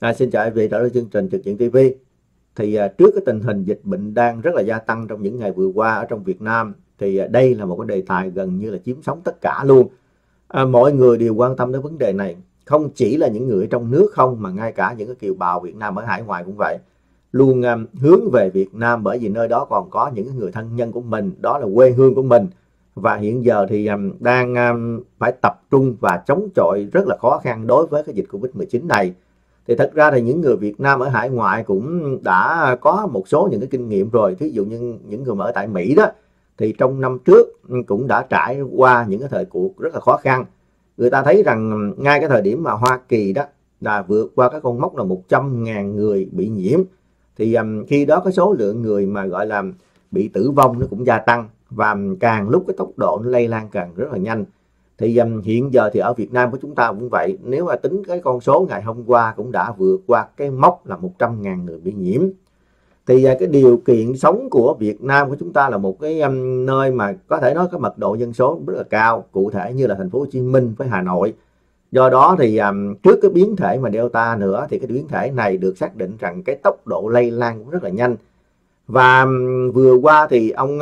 À, xin chào quý vị đã đến chương trình trực diện TV. Thì à, trước cái tình hình dịch bệnh đang rất là gia tăng trong những ngày vừa qua ở trong Việt Nam thì à, đây là một cái đề tài gần như là chiếm sóng tất cả luôn. À, mọi người đều quan tâm đến vấn đề này, không chỉ là những người trong nước không mà ngay cả những cái kiều bào Việt Nam ở hải ngoại cũng vậy. Luôn à, hướng về Việt Nam bởi vì nơi đó còn có những người thân nhân của mình, đó là quê hương của mình. Và hiện giờ thì à, đang à, phải tập trung và chống chọi rất là khó khăn đối với cái dịch Covid-19 này thì thật ra thì những người Việt Nam ở hải ngoại cũng đã có một số những cái kinh nghiệm rồi. Thí dụ như những người mà ở tại Mỹ đó thì trong năm trước cũng đã trải qua những cái thời cuộc rất là khó khăn. Người ta thấy rằng ngay cái thời điểm mà Hoa Kỳ đó là vượt qua cái con mốc là 100.000 người bị nhiễm thì um, khi đó cái số lượng người mà gọi là bị tử vong nó cũng gia tăng và càng lúc cái tốc độ nó lây lan càng rất là nhanh thì um, hiện giờ thì ở Việt Nam của chúng ta cũng vậy. Nếu mà tính cái con số ngày hôm qua cũng đã vượt qua cái mốc là 100.000 người bị nhiễm. Thì uh, cái điều kiện sống của Việt Nam của chúng ta là một cái um, nơi mà có thể nói cái mật độ dân số rất là cao cụ thể như là thành phố Hồ Chí Minh với Hà Nội. Do đó thì um, trước cái biến thể mà Delta nữa thì cái biến thể này được xác định rằng cái tốc độ lây lan cũng rất là nhanh và vừa qua thì ông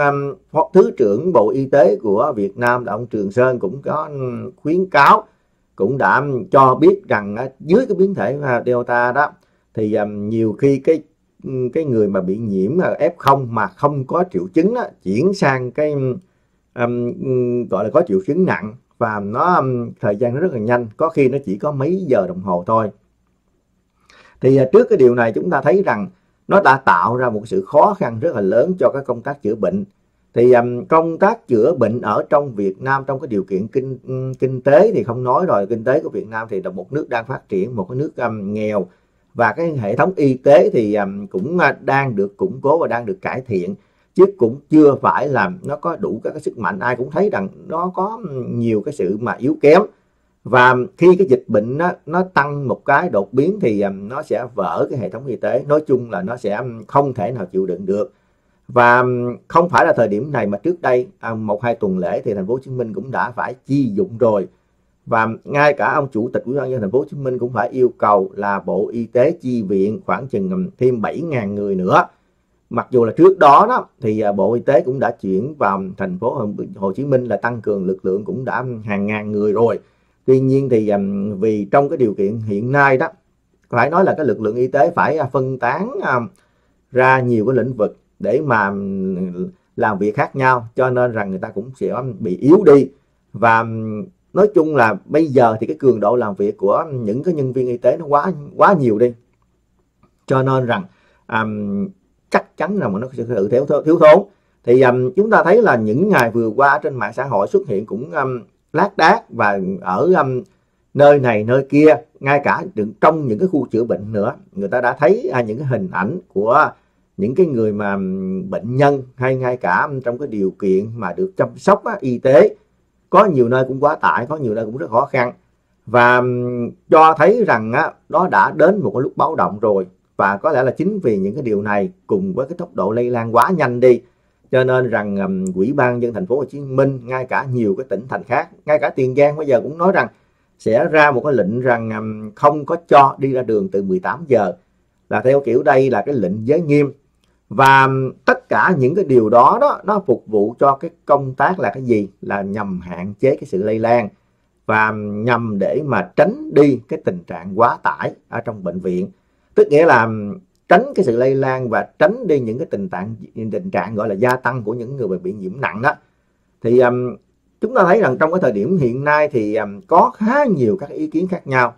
phó thứ trưởng bộ y tế của Việt Nam là ông Trường Sơn cũng có khuyến cáo cũng đã cho biết rằng dưới cái biến thể à, Delta đó thì nhiều khi cái cái người mà bị nhiễm à, F0 mà không có triệu chứng đó, chuyển sang cái um, gọi là có triệu chứng nặng và nó um, thời gian nó rất là nhanh có khi nó chỉ có mấy giờ đồng hồ thôi. Thì uh, trước cái điều này chúng ta thấy rằng nó đã tạo ra một sự khó khăn rất là lớn cho cái công tác chữa bệnh. Thì um, công tác chữa bệnh ở trong Việt Nam trong cái điều kiện kinh kinh tế thì không nói rồi kinh tế của Việt Nam thì là một nước đang phát triển một cái nước um, nghèo. Và cái hệ thống y tế thì um, cũng à, đang được củng cố và đang được cải thiện chứ cũng chưa phải là nó có đủ các cái sức mạnh. Ai cũng thấy rằng nó có nhiều cái sự mà yếu kém và khi cái dịch bệnh nó, nó tăng một cái đột biến thì um, nó sẽ vỡ cái hệ thống y tế. Nói chung là nó sẽ um, không thể nào chịu đựng được. Và um, không phải là thời điểm này mà trước đây à, một hai tuần lễ thì thành phố Hồ Chí Minh cũng đã phải chi dụng rồi. Và ngay cả ông chủ tịch ủy ban nhân thành phố Hồ Chí Minh cũng phải yêu cầu là bộ y tế chi viện khoảng chừng thêm 7.000 người nữa. Mặc dù là trước đó đó thì à, bộ y tế cũng đã chuyển vào thành phố Hồ Chí Minh là tăng cường lực lượng cũng đã hàng ngàn người rồi tuy nhiên thì um, vì trong cái điều kiện hiện nay đó phải nói là cái lực lượng y tế phải à, phân tán um, ra nhiều cái lĩnh vực để mà làm việc khác nhau cho nên rằng người ta cũng sẽ bị yếu đi. Và nói chung là bây giờ thì cái cường độ làm việc của những cái nhân viên y tế nó quá quá nhiều đi. Cho nên rằng um, chắc chắn là mà nó sẽ tự thiếu thiếu thốn. Thì um, chúng ta thấy là những ngày vừa qua trên mạng xã hội xuất hiện cũng um, lác đác và ở um, nơi này nơi kia ngay cả trong những cái khu chữa bệnh nữa. Người ta đã thấy à, những cái hình ảnh của những cái người mà um, bệnh nhân hay ngay cả um, trong cái điều kiện mà được chăm sóc á, y tế có nhiều nơi cũng quá tải có nhiều nơi cũng rất khó khăn. Và um, cho thấy rằng á, đó đã đến một cái lúc báo động rồi. Và có lẽ là chính vì những cái điều này cùng với cái tốc độ lây lan quá nhanh đi cho nên rằng um, quỹ ban dân thành phố Hồ Chí Minh ngay cả nhiều cái tỉnh thành khác ngay cả Tiền Giang bây giờ cũng nói rằng sẽ ra một cái lệnh rằng um, không có cho đi ra đường từ 18 giờ. Là theo kiểu đây là cái lệnh giới nghiêm. Và tất cả những cái điều đó đó nó phục vụ cho cái công tác là cái gì? Là nhằm hạn chế cái sự lây lan. Và nhằm để mà tránh đi cái tình trạng quá tải ở trong bệnh viện. Tức nghĩa là tránh cái sự lây lan và tránh đi những cái tình trạng tình trạng gọi là gia tăng của những người bị nhiễm nặng đó. Thì um, chúng ta thấy rằng trong cái thời điểm hiện nay thì um, có khá nhiều các ý kiến khác nhau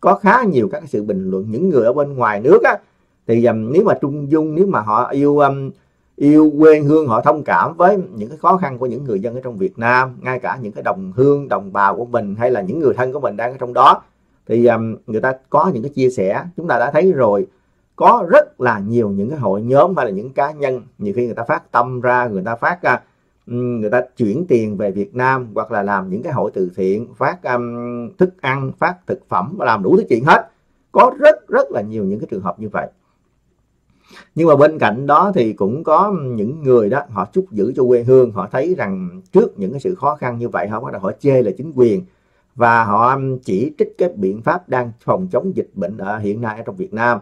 có khá nhiều các sự bình luận. Những người ở bên ngoài nước á thì um, nếu mà trung dung nếu mà họ yêu um, yêu quê hương họ thông cảm với những cái khó khăn của những người dân ở trong Việt Nam ngay cả những cái đồng hương đồng bào của mình hay là những người thân của mình đang ở trong đó thì um, người ta có những cái chia sẻ. Chúng ta đã thấy rồi có rất là nhiều những cái hội nhóm hay là những cá nhân nhiều khi người ta phát tâm ra người ta phát à, ra người ta chuyển tiền về Việt Nam hoặc là làm những cái hội từ thiện phát um, thức ăn phát thực phẩm và làm đủ thứ chuyện hết. Có rất rất là nhiều những cái trường hợp như vậy. Nhưng mà bên cạnh đó thì cũng có những người đó họ chúc giữ cho quê hương họ thấy rằng trước những cái sự khó khăn như vậy họ bắt đầu họ chê là chính quyền và họ chỉ trích cái biện pháp đang phòng chống dịch bệnh ở hiện nay ở trong Việt Nam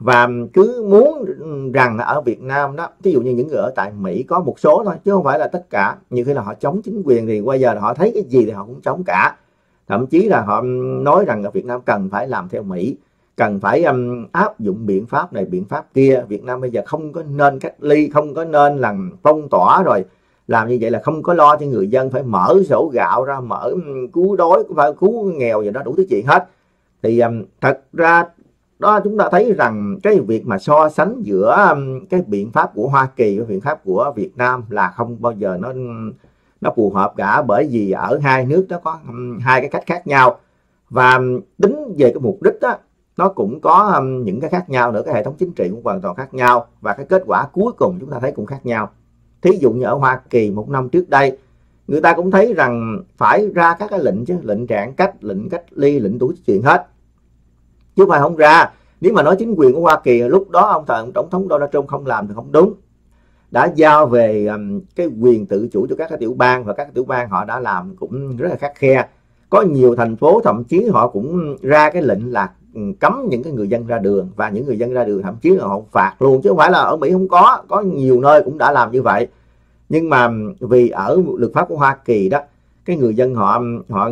và cứ muốn rằng ở Việt Nam đó ví dụ như những người ở tại Mỹ có một số thôi chứ không phải là tất cả. Như khi là họ chống chính quyền thì bây giờ là họ thấy cái gì thì họ cũng chống cả. Thậm chí là họ nói rằng ở Việt Nam cần phải làm theo Mỹ cần phải um, áp dụng biện pháp này biện pháp kia. Việt Nam bây giờ không có nên cách ly không có nên là phong tỏa rồi. Làm như vậy là không có lo cho người dân phải mở sổ gạo ra mở um, cứu đói phải cứu nghèo gì đó đủ thứ chuyện hết. Thì um, thật ra đó, chúng ta thấy rằng cái việc mà so sánh giữa um, cái biện pháp của Hoa Kỳ và biện pháp của Việt Nam là không bao giờ nó nó phù hợp cả, bởi vì ở hai nước đó có um, hai cái cách khác nhau. Và um, tính về cái mục đích đó nó cũng có những cái khác nhau nữa, cái hệ thống chính trị cũng hoàn toàn khác nhau, và cái kết quả cuối cùng chúng ta thấy cũng khác nhau. Thí dụ như ở Hoa Kỳ, một năm trước đây, người ta cũng thấy rằng phải ra các cái lệnh chứ, lệnh trạng cách, lệnh cách ly, lệnh đủ chuyện hết chứ phải không ra. Nếu mà nói chính quyền của Hoa Kỳ lúc đó ông thần tổng thống Donald Trump không làm thì không đúng. Đã giao về um, cái quyền tự chủ cho các cái tiểu bang và các cái tiểu bang họ đã làm cũng rất là khắc khe. Có nhiều thành phố thậm chí họ cũng ra cái lệnh là ừ, cấm những cái người dân ra đường và những người dân ra đường thậm chí là họ phạt luôn. Chứ không phải là ở Mỹ không có có nhiều nơi cũng đã làm như vậy. Nhưng mà ừ, vì ở luật pháp của Hoa Kỳ đó cái người dân họ ừ, họ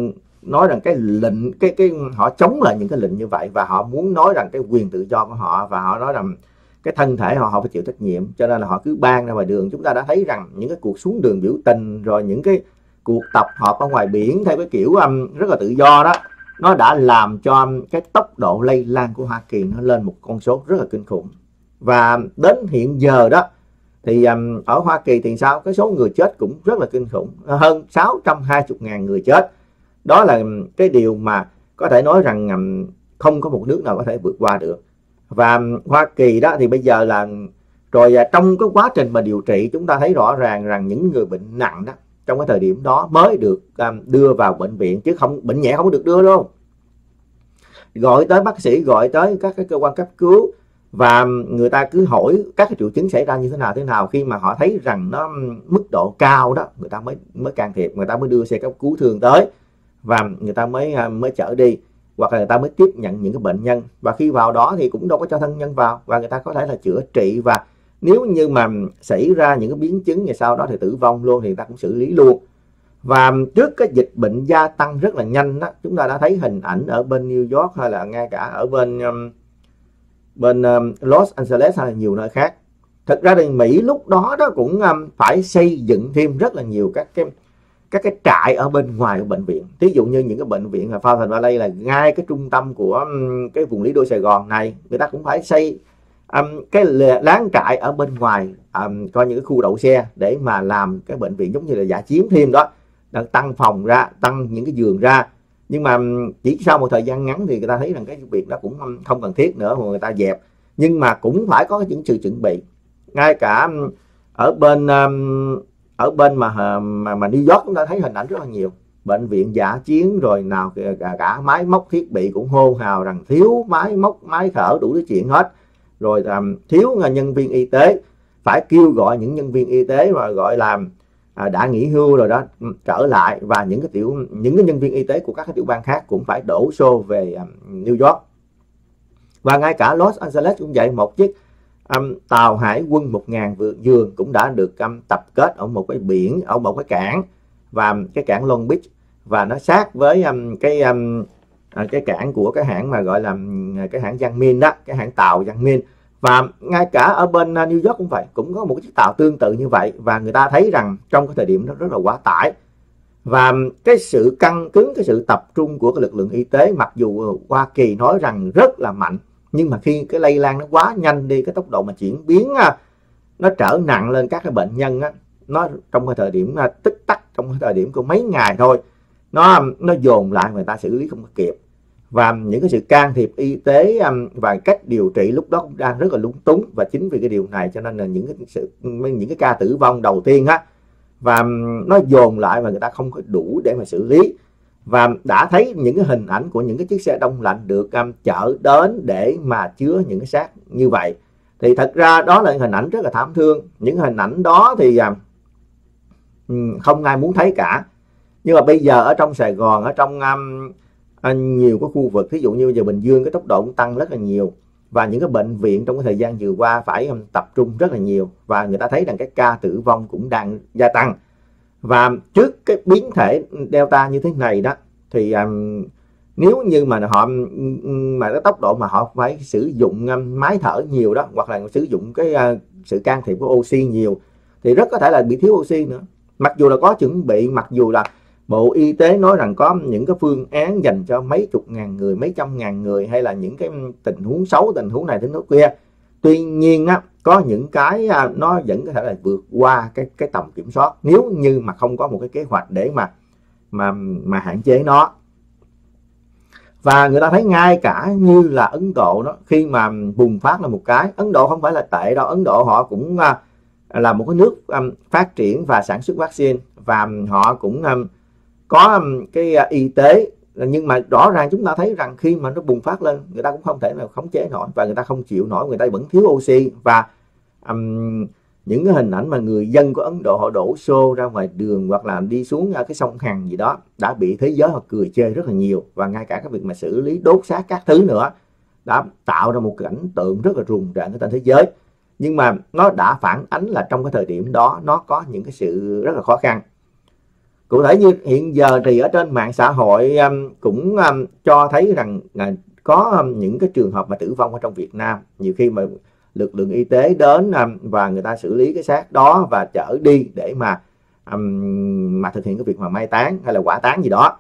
nói rằng cái lệnh cái cái họ chống lại những cái lệnh như vậy và họ muốn nói rằng cái quyền tự do của họ và họ nói rằng cái thân thể họ họ phải chịu trách nhiệm. Cho nên là họ cứ ban ra ngoài đường. Chúng ta đã thấy rằng những cái cuộc xuống đường biểu tình rồi những cái cuộc tập họp ở ngoài biển theo cái kiểu um, rất là tự do đó nó đã làm cho cái tốc độ lây lan của Hoa Kỳ nó lên một con số rất là kinh khủng. Và đến hiện giờ đó thì um, ở Hoa Kỳ thì sao? Cái số người chết cũng rất là kinh khủng. Hơn 620 ngàn người chết đó là cái điều mà có thể nói rằng không có một nước nào có thể vượt qua được. Và Hoa Kỳ đó thì bây giờ là rồi à, trong cái quá trình mà điều trị chúng ta thấy rõ ràng rằng những người bệnh nặng đó, trong cái thời điểm đó mới được đưa vào bệnh viện chứ không, bệnh nhẹ không được đưa đâu. Gọi tới bác sĩ, gọi tới các cái cơ quan cấp cứu và người ta cứ hỏi các cái triệu chứng xảy ra như thế nào thế nào, khi mà họ thấy rằng nó mức độ cao đó, người ta mới mới can thiệp, người ta mới đưa xe cấp cứu thương tới và người ta mới à, mới chở đi, hoặc là người ta mới tiếp nhận những cái bệnh nhân. Và khi vào đó thì cũng đâu có cho thân nhân vào, và người ta có thể là chữa trị. Và nếu như mà xảy ra những cái biến chứng ngày sau đó thì tử vong luôn, thì người ta cũng xử lý luôn. Và trước cái dịch bệnh gia tăng rất là nhanh đó chúng ta đã thấy hình ảnh ở bên New York hay là ngay cả ở bên um, bên um, Los Angeles hay là nhiều nơi khác. Thật ra thì Mỹ lúc đó đó cũng um, phải xây dựng thêm rất là nhiều các cái các cái trại ở bên ngoài của bệnh viện. Thí dụ như những cái bệnh viện là Fountain Valley là ngay cái trung tâm của cái vùng lý đô Sài Gòn này người ta cũng phải xây um, cái láng trại ở bên ngoài um, coi những cái khu đậu xe để mà làm cái bệnh viện giống như là giả chiếm thêm đó. Tăng phòng ra tăng những cái giường ra. Nhưng mà chỉ sau một thời gian ngắn thì người ta thấy rằng cái việc đó cũng không cần thiết nữa mà người ta dẹp. Nhưng mà cũng phải có những sự chuẩn bị. Ngay cả ở bên ở bên mà mà, mà New York chúng ta thấy hình ảnh rất là nhiều. Bệnh viện giả chiến rồi nào cả, cả máy móc thiết bị cũng hô hào rằng thiếu máy móc máy thở đủ thứ chuyện hết. Rồi um, thiếu nhân viên y tế. Phải kêu gọi những nhân viên y tế mà gọi là à, đã nghỉ hưu rồi đó ừ, trở lại. Và những cái tiểu những cái nhân viên y tế của các cái tiểu bang khác cũng phải đổ xô về um, New York. Và ngay cả Los Angeles cũng vậy một chiếc um, tàu hải quân 1.000 giường cũng đã được um, tập kết ở một cái biển ở một cái cảng và cái cảng Long Beach. Và nó sát với um, cái um, cái cảng của cái hãng mà gọi là à, cái hãng Giang Min đó cái hãng tàu Giang Min và ngay cả ở bên à, New York cũng vậy cũng có một cái chiếc tàu tương tự như vậy. Và người ta thấy rằng trong cái thời điểm đó rất là quá tải. Và cái sự căng cứng cái sự tập trung của cái lực lượng y tế mặc dù Hoa Kỳ nói rằng rất là mạnh nhưng mà khi cái lây lan nó quá nhanh đi, cái tốc độ mà chuyển biến nó trở nặng lên các cái bệnh nhân á, nó trong cái thời điểm à, tích tắc trong cái thời điểm của mấy ngày thôi, nó nó dồn lại người ta xử lý không kịp. Và những cái sự can thiệp y tế à, và cách điều trị lúc đó cũng đang rất là lúng túng. Và chính vì cái điều này cho nên là những cái sự, những cái ca tử vong đầu tiên á, và nó dồn lại và người ta không có đủ để mà xử lý và đã thấy những cái hình ảnh của những cái chiếc xe đông lạnh được um, chở đến để mà chứa những cái xác như vậy. Thì thật ra đó là hình ảnh rất là thảm thương. Những hình ảnh đó thì um, không ai muốn thấy cả. Nhưng mà bây giờ ở trong Sài Gòn ở trong um, à, nhiều cái khu vực ví dụ như giờ Bình Dương cái tốc độ cũng tăng rất là nhiều. Và những cái bệnh viện trong cái thời gian vừa qua phải um, tập trung rất là nhiều. Và người ta thấy rằng cái ca tử vong cũng đang gia tăng và trước cái biến thể Delta như thế này đó thì um, nếu như mà họ mà cái tốc độ mà họ phải sử dụng um, máy thở nhiều đó hoặc là sử dụng cái uh, sự can thiệp của oxy nhiều thì rất có thể là bị thiếu oxy nữa mặc dù là có chuẩn bị mặc dù là Bộ Y tế nói rằng có những cái phương án dành cho mấy chục ngàn người, mấy trăm ngàn người hay là những cái tình huống xấu, tình huống này, tình huống kia. Tuy nhiên á, có những cái à, nó vẫn có thể là vượt qua cái cái tầm kiểm soát. Nếu như mà không có một cái kế hoạch để mà mà mà hạn chế nó. Và người ta thấy ngay cả như là Ấn Độ đó khi mà bùng phát là một cái, Ấn Độ không phải là tệ đâu, Ấn Độ họ cũng à, là một cái nước à, phát triển và sản xuất vaccine. Và họ cũng có cái y tế nhưng mà rõ ràng chúng ta thấy rằng khi mà nó bùng phát lên người ta cũng không thể nào khống chế nổi và người ta không chịu nổi người ta vẫn thiếu oxy. Và um, những cái hình ảnh mà người dân của Ấn Độ họ đổ xô ra ngoài đường hoặc là đi xuống à, cái sông Hằng gì đó đã bị thế giới họ cười chê rất là nhiều. Và ngay cả cái việc mà xử lý đốt xác các thứ nữa đã tạo ra một cảnh tượng rất là rùng rợn trên thế giới. Nhưng mà nó đã phản ánh là trong cái thời điểm đó nó có những cái sự rất là khó khăn cụ thể như hiện giờ thì ở trên mạng xã hội um, cũng um, cho thấy rằng uh, có um, những cái trường hợp mà tử vong ở trong Việt Nam. Nhiều khi mà lực lượng y tế đến um, và người ta xử lý cái xác đó và chở đi để mà um, mà thực hiện cái việc mà mai táng hay là quả táng gì đó.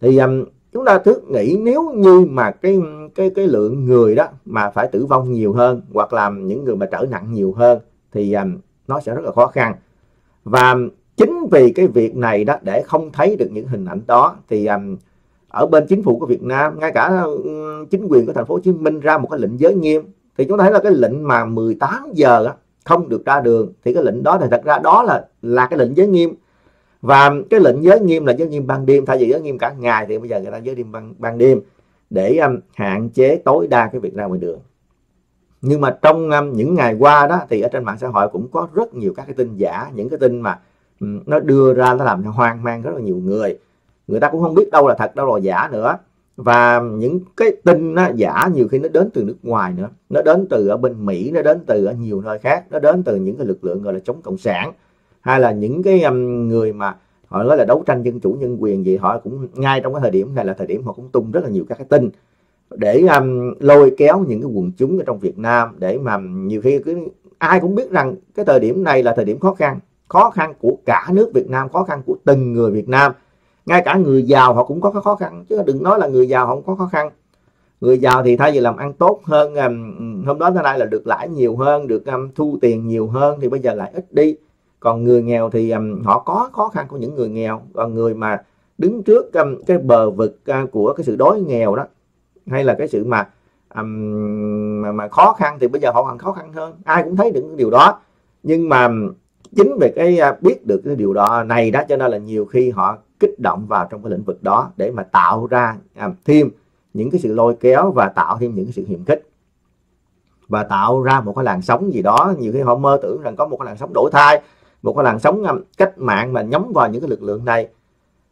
Thì um, chúng ta thức nghĩ nếu như mà cái cái cái lượng người đó mà phải tử vong nhiều hơn hoặc là những người mà trở nặng nhiều hơn thì um, nó sẽ rất là khó khăn. Và chính vì cái việc này đó để không thấy được những hình ảnh đó thì um, ở bên chính phủ của Việt Nam ngay cả um, chính quyền của thành phố Hồ Chí Minh ra một cái lệnh giới nghiêm thì chúng ta thấy là cái lệnh mà 18 giờ không được ra đường thì cái lệnh đó thì thật ra đó là là cái lệnh giới nghiêm. Và cái lệnh giới nghiêm là giới nghiêm ban đêm thay vì giới nghiêm cả ngày thì bây giờ người ta giới nghiêm ban, ban đêm để um, hạn chế tối đa cái việc ra ngoài đường. Nhưng mà trong um, những ngày qua đó thì ở trên mạng xã hội cũng có rất nhiều các cái tin giả những cái tin mà nó đưa ra nó làm cho hoang mang rất là nhiều người. Người ta cũng không biết đâu là thật đâu là giả nữa. Và những cái tin nó giả nhiều khi nó đến từ nước ngoài nữa. Nó đến từ ở bên mỹ nó đến từ ở nhiều nơi khác. Nó đến từ những cái lực lượng gọi là chống cộng sản. Hay là những cái um, người mà họ nói là đấu tranh dân chủ nhân quyền gì họ cũng ngay trong cái thời điểm này là thời điểm họ cũng tung rất là nhiều các cái tin để um, lôi kéo những cái quần chúng ở trong Việt Nam để mà nhiều khi cứ ai cũng biết rằng cái thời điểm này là thời điểm khó khăn khó khăn của cả nước Việt Nam khó khăn của từng người Việt Nam. Ngay cả người giàu họ cũng có khó khăn chứ đừng nói là người giàu không có khó khăn. Người giàu thì thay vì làm ăn tốt hơn hôm đó tới nay là được lãi nhiều hơn được thu tiền nhiều hơn thì bây giờ lại ít đi. Còn người nghèo thì họ có khó khăn của những người nghèo. Còn người mà đứng trước cái bờ vực à, của cái sự đói nghèo đó hay là cái sự mà mà, mà khó khăn thì bây giờ họ còn khó khăn hơn. Ai cũng thấy được điều đó. Nhưng mà chính về cái à, biết được cái điều đó này đó cho nên là nhiều khi họ kích động vào trong cái lĩnh vực đó để mà tạo ra à, thêm những cái sự lôi kéo và tạo thêm những cái sự hiềm khích và tạo ra một cái làn sóng gì đó. Nhiều khi họ mơ tưởng rằng có một cái làn sóng đổi thay một cái làn sóng à, cách mạng mà nhắm vào những cái lực lượng này.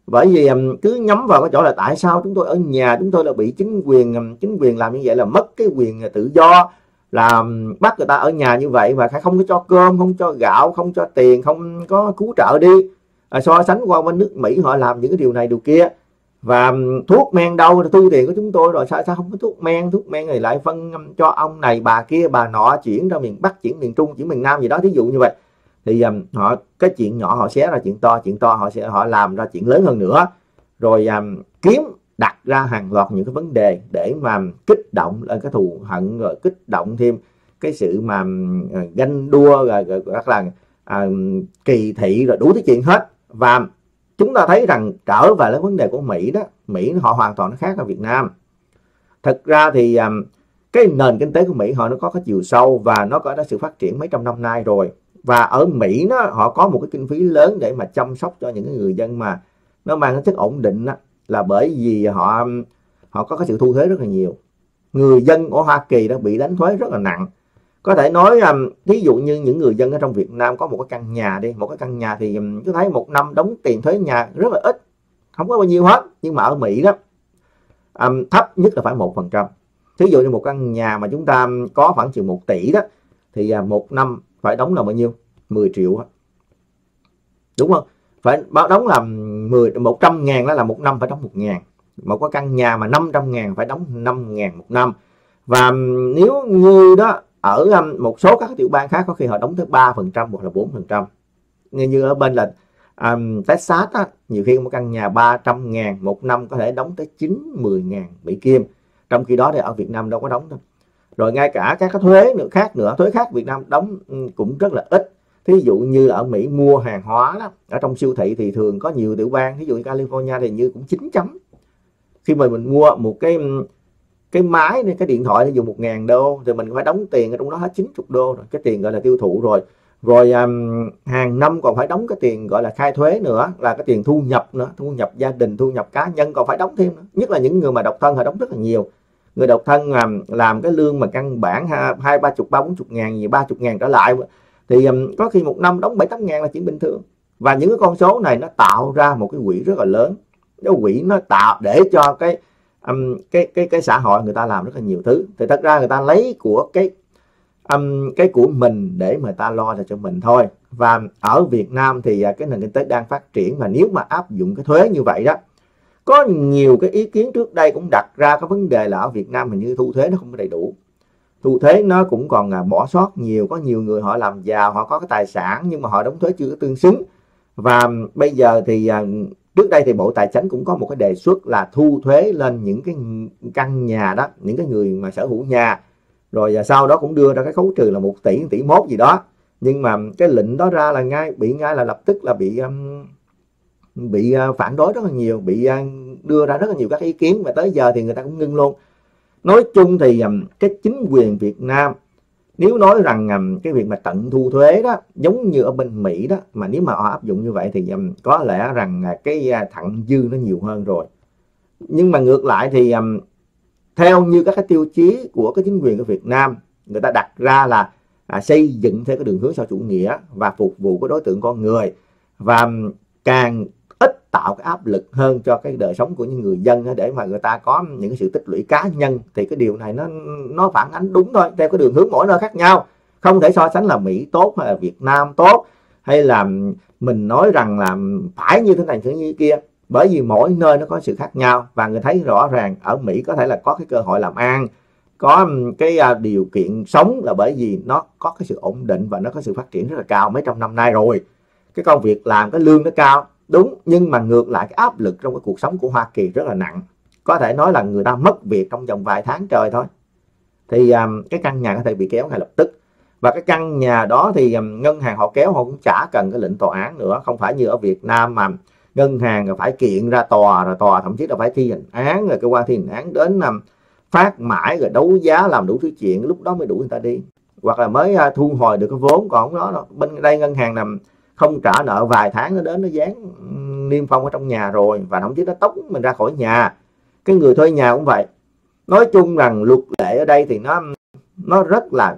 Bởi vì à, cứ nhắm vào cái chỗ là tại sao chúng tôi ở nhà chúng tôi là bị chính quyền chính quyền làm như vậy là mất cái quyền tự do là bắt người ta ở nhà như vậy và không có cho cơm không cho gạo không cho tiền không có cứu trợ đi. À, so sánh qua bên nước Mỹ họ làm những cái điều này điều kia. Và thuốc men đâu thu tiền của chúng tôi rồi sao sao không có thuốc men? Thuốc men này lại phân cho ông này bà kia bà nọ chuyển ra miền Bắc chuyển miền Trung chuyển miền Nam gì đó thí dụ như vậy. Thì um, họ cái chuyện nhỏ họ xé ra chuyện to chuyện to họ sẽ họ làm ra chuyện lớn hơn nữa. Rồi um, kiếm đặt ra hàng loạt những cái vấn đề để mà kích động lên cái thù hận rồi kích động thêm cái sự mà ừ, ganh đua rồi, rồi các là à, kỳ thị rồi đủ thứ chuyện hết. Và chúng ta thấy rằng trở về cái vấn đề của Mỹ đó Mỹ họ hoàn toàn nó khác ở Việt Nam. Thật ra thì à, cái nền kinh tế của Mỹ họ nó có cái chiều sâu và nó có sự phát triển mấy trăm năm nay rồi. Và ở Mỹ nó họ có một cái kinh phí lớn để mà chăm sóc cho những người dân mà nó mang cái chất ổn định đó, là bởi vì họ họ có cái sự thu thuế rất là nhiều. Người dân ở Hoa Kỳ đã bị đánh thuế rất là nặng. Có thể nói um, thí dụ như những người dân ở trong Việt Nam có một cái căn nhà đi một cái căn nhà thì um, cứ thấy một năm đóng tiền thuế nhà rất là ít không có bao nhiêu hết nhưng mà ở Mỹ đó um, thấp nhất là phải một phần trăm. Thí dụ như một căn nhà mà chúng ta um, có khoảng chừng một tỷ đó thì à, một năm phải đóng là bao nhiêu? 10 triệu đúng không? Phải báo đóng là 10 100 ngàn đó là một năm phải đóng 1 ngàn. Một cái căn nhà mà 500 ngàn phải đóng 5 ngàn một năm. Và nếu như đó ở một số các tiểu bang khác có khi họ đóng tới 3 phần trăm hoặc là 4 phần trăm. Như ở bên là um, Texas á, nhiều khi một căn nhà 300 ngàn một năm có thể đóng tới 9 10 ngàn Mỹ Kim. Trong khi đó thì ở Việt Nam đâu có đóng đâu. Rồi ngay cả các cái thuế nữa khác nữa thuế khác Việt Nam đóng cũng rất là ít thí dụ như là ở Mỹ mua hàng hóa đó, ở trong siêu thị thì thường có nhiều tiểu bang thí dụ như California thì như cũng 9 chấm. Khi mà mình mua một cái cái máy này cái điện thoại thì dùng một ngàn đô thì mình phải đóng tiền ở trong đó hết 90 đô rồi cái tiền gọi là tiêu thụ rồi. Rồi um, hàng năm còn phải đóng cái tiền gọi là khai thuế nữa là cái tiền thu nhập nữa thu nhập gia đình thu nhập cá nhân còn phải đóng thêm nữa. nhất là những người mà độc thân họ đóng rất là nhiều. Người độc thân làm làm cái lương mà căn bản hai ba chục ba bốn chục ngàn gì ba chục ngàn trở lại thì um, có khi một năm đóng bảy tám ngàn là chuyện bình thường. Và những cái con số này nó tạo ra một cái quỹ rất là lớn. Cái quỹ nó tạo để cho cái um, cái cái cái xã hội người ta làm rất là nhiều thứ. Thì thật ra người ta lấy của cái um, cái của mình để mà ta lo cho mình thôi. Và ở Việt Nam thì uh, cái nền kinh tế đang phát triển mà nếu mà áp dụng cái thuế như vậy đó có nhiều cái ý kiến trước đây cũng đặt ra cái vấn đề là ở Việt Nam hình như thu thuế nó không có đầy đủ thu thuế nó cũng còn à, bỏ sót nhiều, có nhiều người họ làm giàu, họ có cái tài sản nhưng mà họ đóng thuế chưa có tương xứng. Và bây giờ thì à, trước đây thì bộ tài chính cũng có một cái đề xuất là thu thuế lên những cái căn nhà đó, những cái người mà sở hữu nhà. Rồi và sau đó cũng đưa ra cái khấu trừ là một tỷ tỷ mốt gì đó. Nhưng mà cái lệnh đó ra là ngay, bị ngay là lập tức là bị bị à, phản đối rất là nhiều, bị đưa ra rất là nhiều các ý kiến và tới giờ thì người ta cũng ngưng luôn nói chung thì um, cái chính quyền Việt Nam nếu nói rằng um, cái việc mà tận thu thuế đó giống như ở bên Mỹ đó mà nếu mà họ áp dụng như vậy thì um, có lẽ rằng à, cái à, thặng dư nó nhiều hơn rồi. Nhưng mà ngược lại thì theo như các cái tiêu chí của cái chính quyền của Việt Nam người ta đặt ra là à, xây dựng theo cái đường hướng sau chủ nghĩa và phục vụ cái đối tượng con người. Và càng tạo cái áp lực hơn cho cái đời sống của những người dân để mà người ta có những cái sự tích lũy cá nhân. Thì cái điều này nó nó phản ánh đúng thôi, theo cái đường hướng mỗi nơi khác nhau. Không thể so sánh là Mỹ tốt hay là Việt Nam tốt, hay là mình nói rằng là phải như thế này, thế như kia. Bởi vì mỗi nơi nó có sự khác nhau, và người thấy rõ ràng ở Mỹ có thể là có cái cơ hội làm ăn, có cái à, điều kiện sống là bởi vì nó có cái sự ổn định và nó có sự phát triển rất là cao mấy trăm năm nay rồi. Cái công việc làm, cái lương nó cao đúng nhưng mà ngược lại cái áp lực trong cái cuộc sống của Hoa Kỳ rất là nặng. Có thể nói là người ta mất việc trong vòng vài tháng trời thôi. Thì um, cái căn nhà có thể bị kéo ngay lập tức. Và cái căn nhà đó thì um, ngân hàng họ kéo họ cũng chả cần cái lệnh tòa án nữa. Không phải như ở Việt Nam mà ngân hàng phải kiện ra tòa rồi tòa thậm chí là phải thi hành án rồi cơ quan thi hành án đến um, phát mãi rồi đấu giá làm đủ thứ chuyện lúc đó mới đủ người ta đi. Hoặc là mới uh, thu hồi được cái vốn còn không đó đâu. bên đây ngân hàng nằm không trả nợ vài tháng nó đến nó dán niêm phong ở trong nhà rồi, và thậm chí nó tống mình ra khỏi nhà. Cái người thuê nhà cũng vậy. Nói chung rằng luật lệ ở đây thì nó nó rất là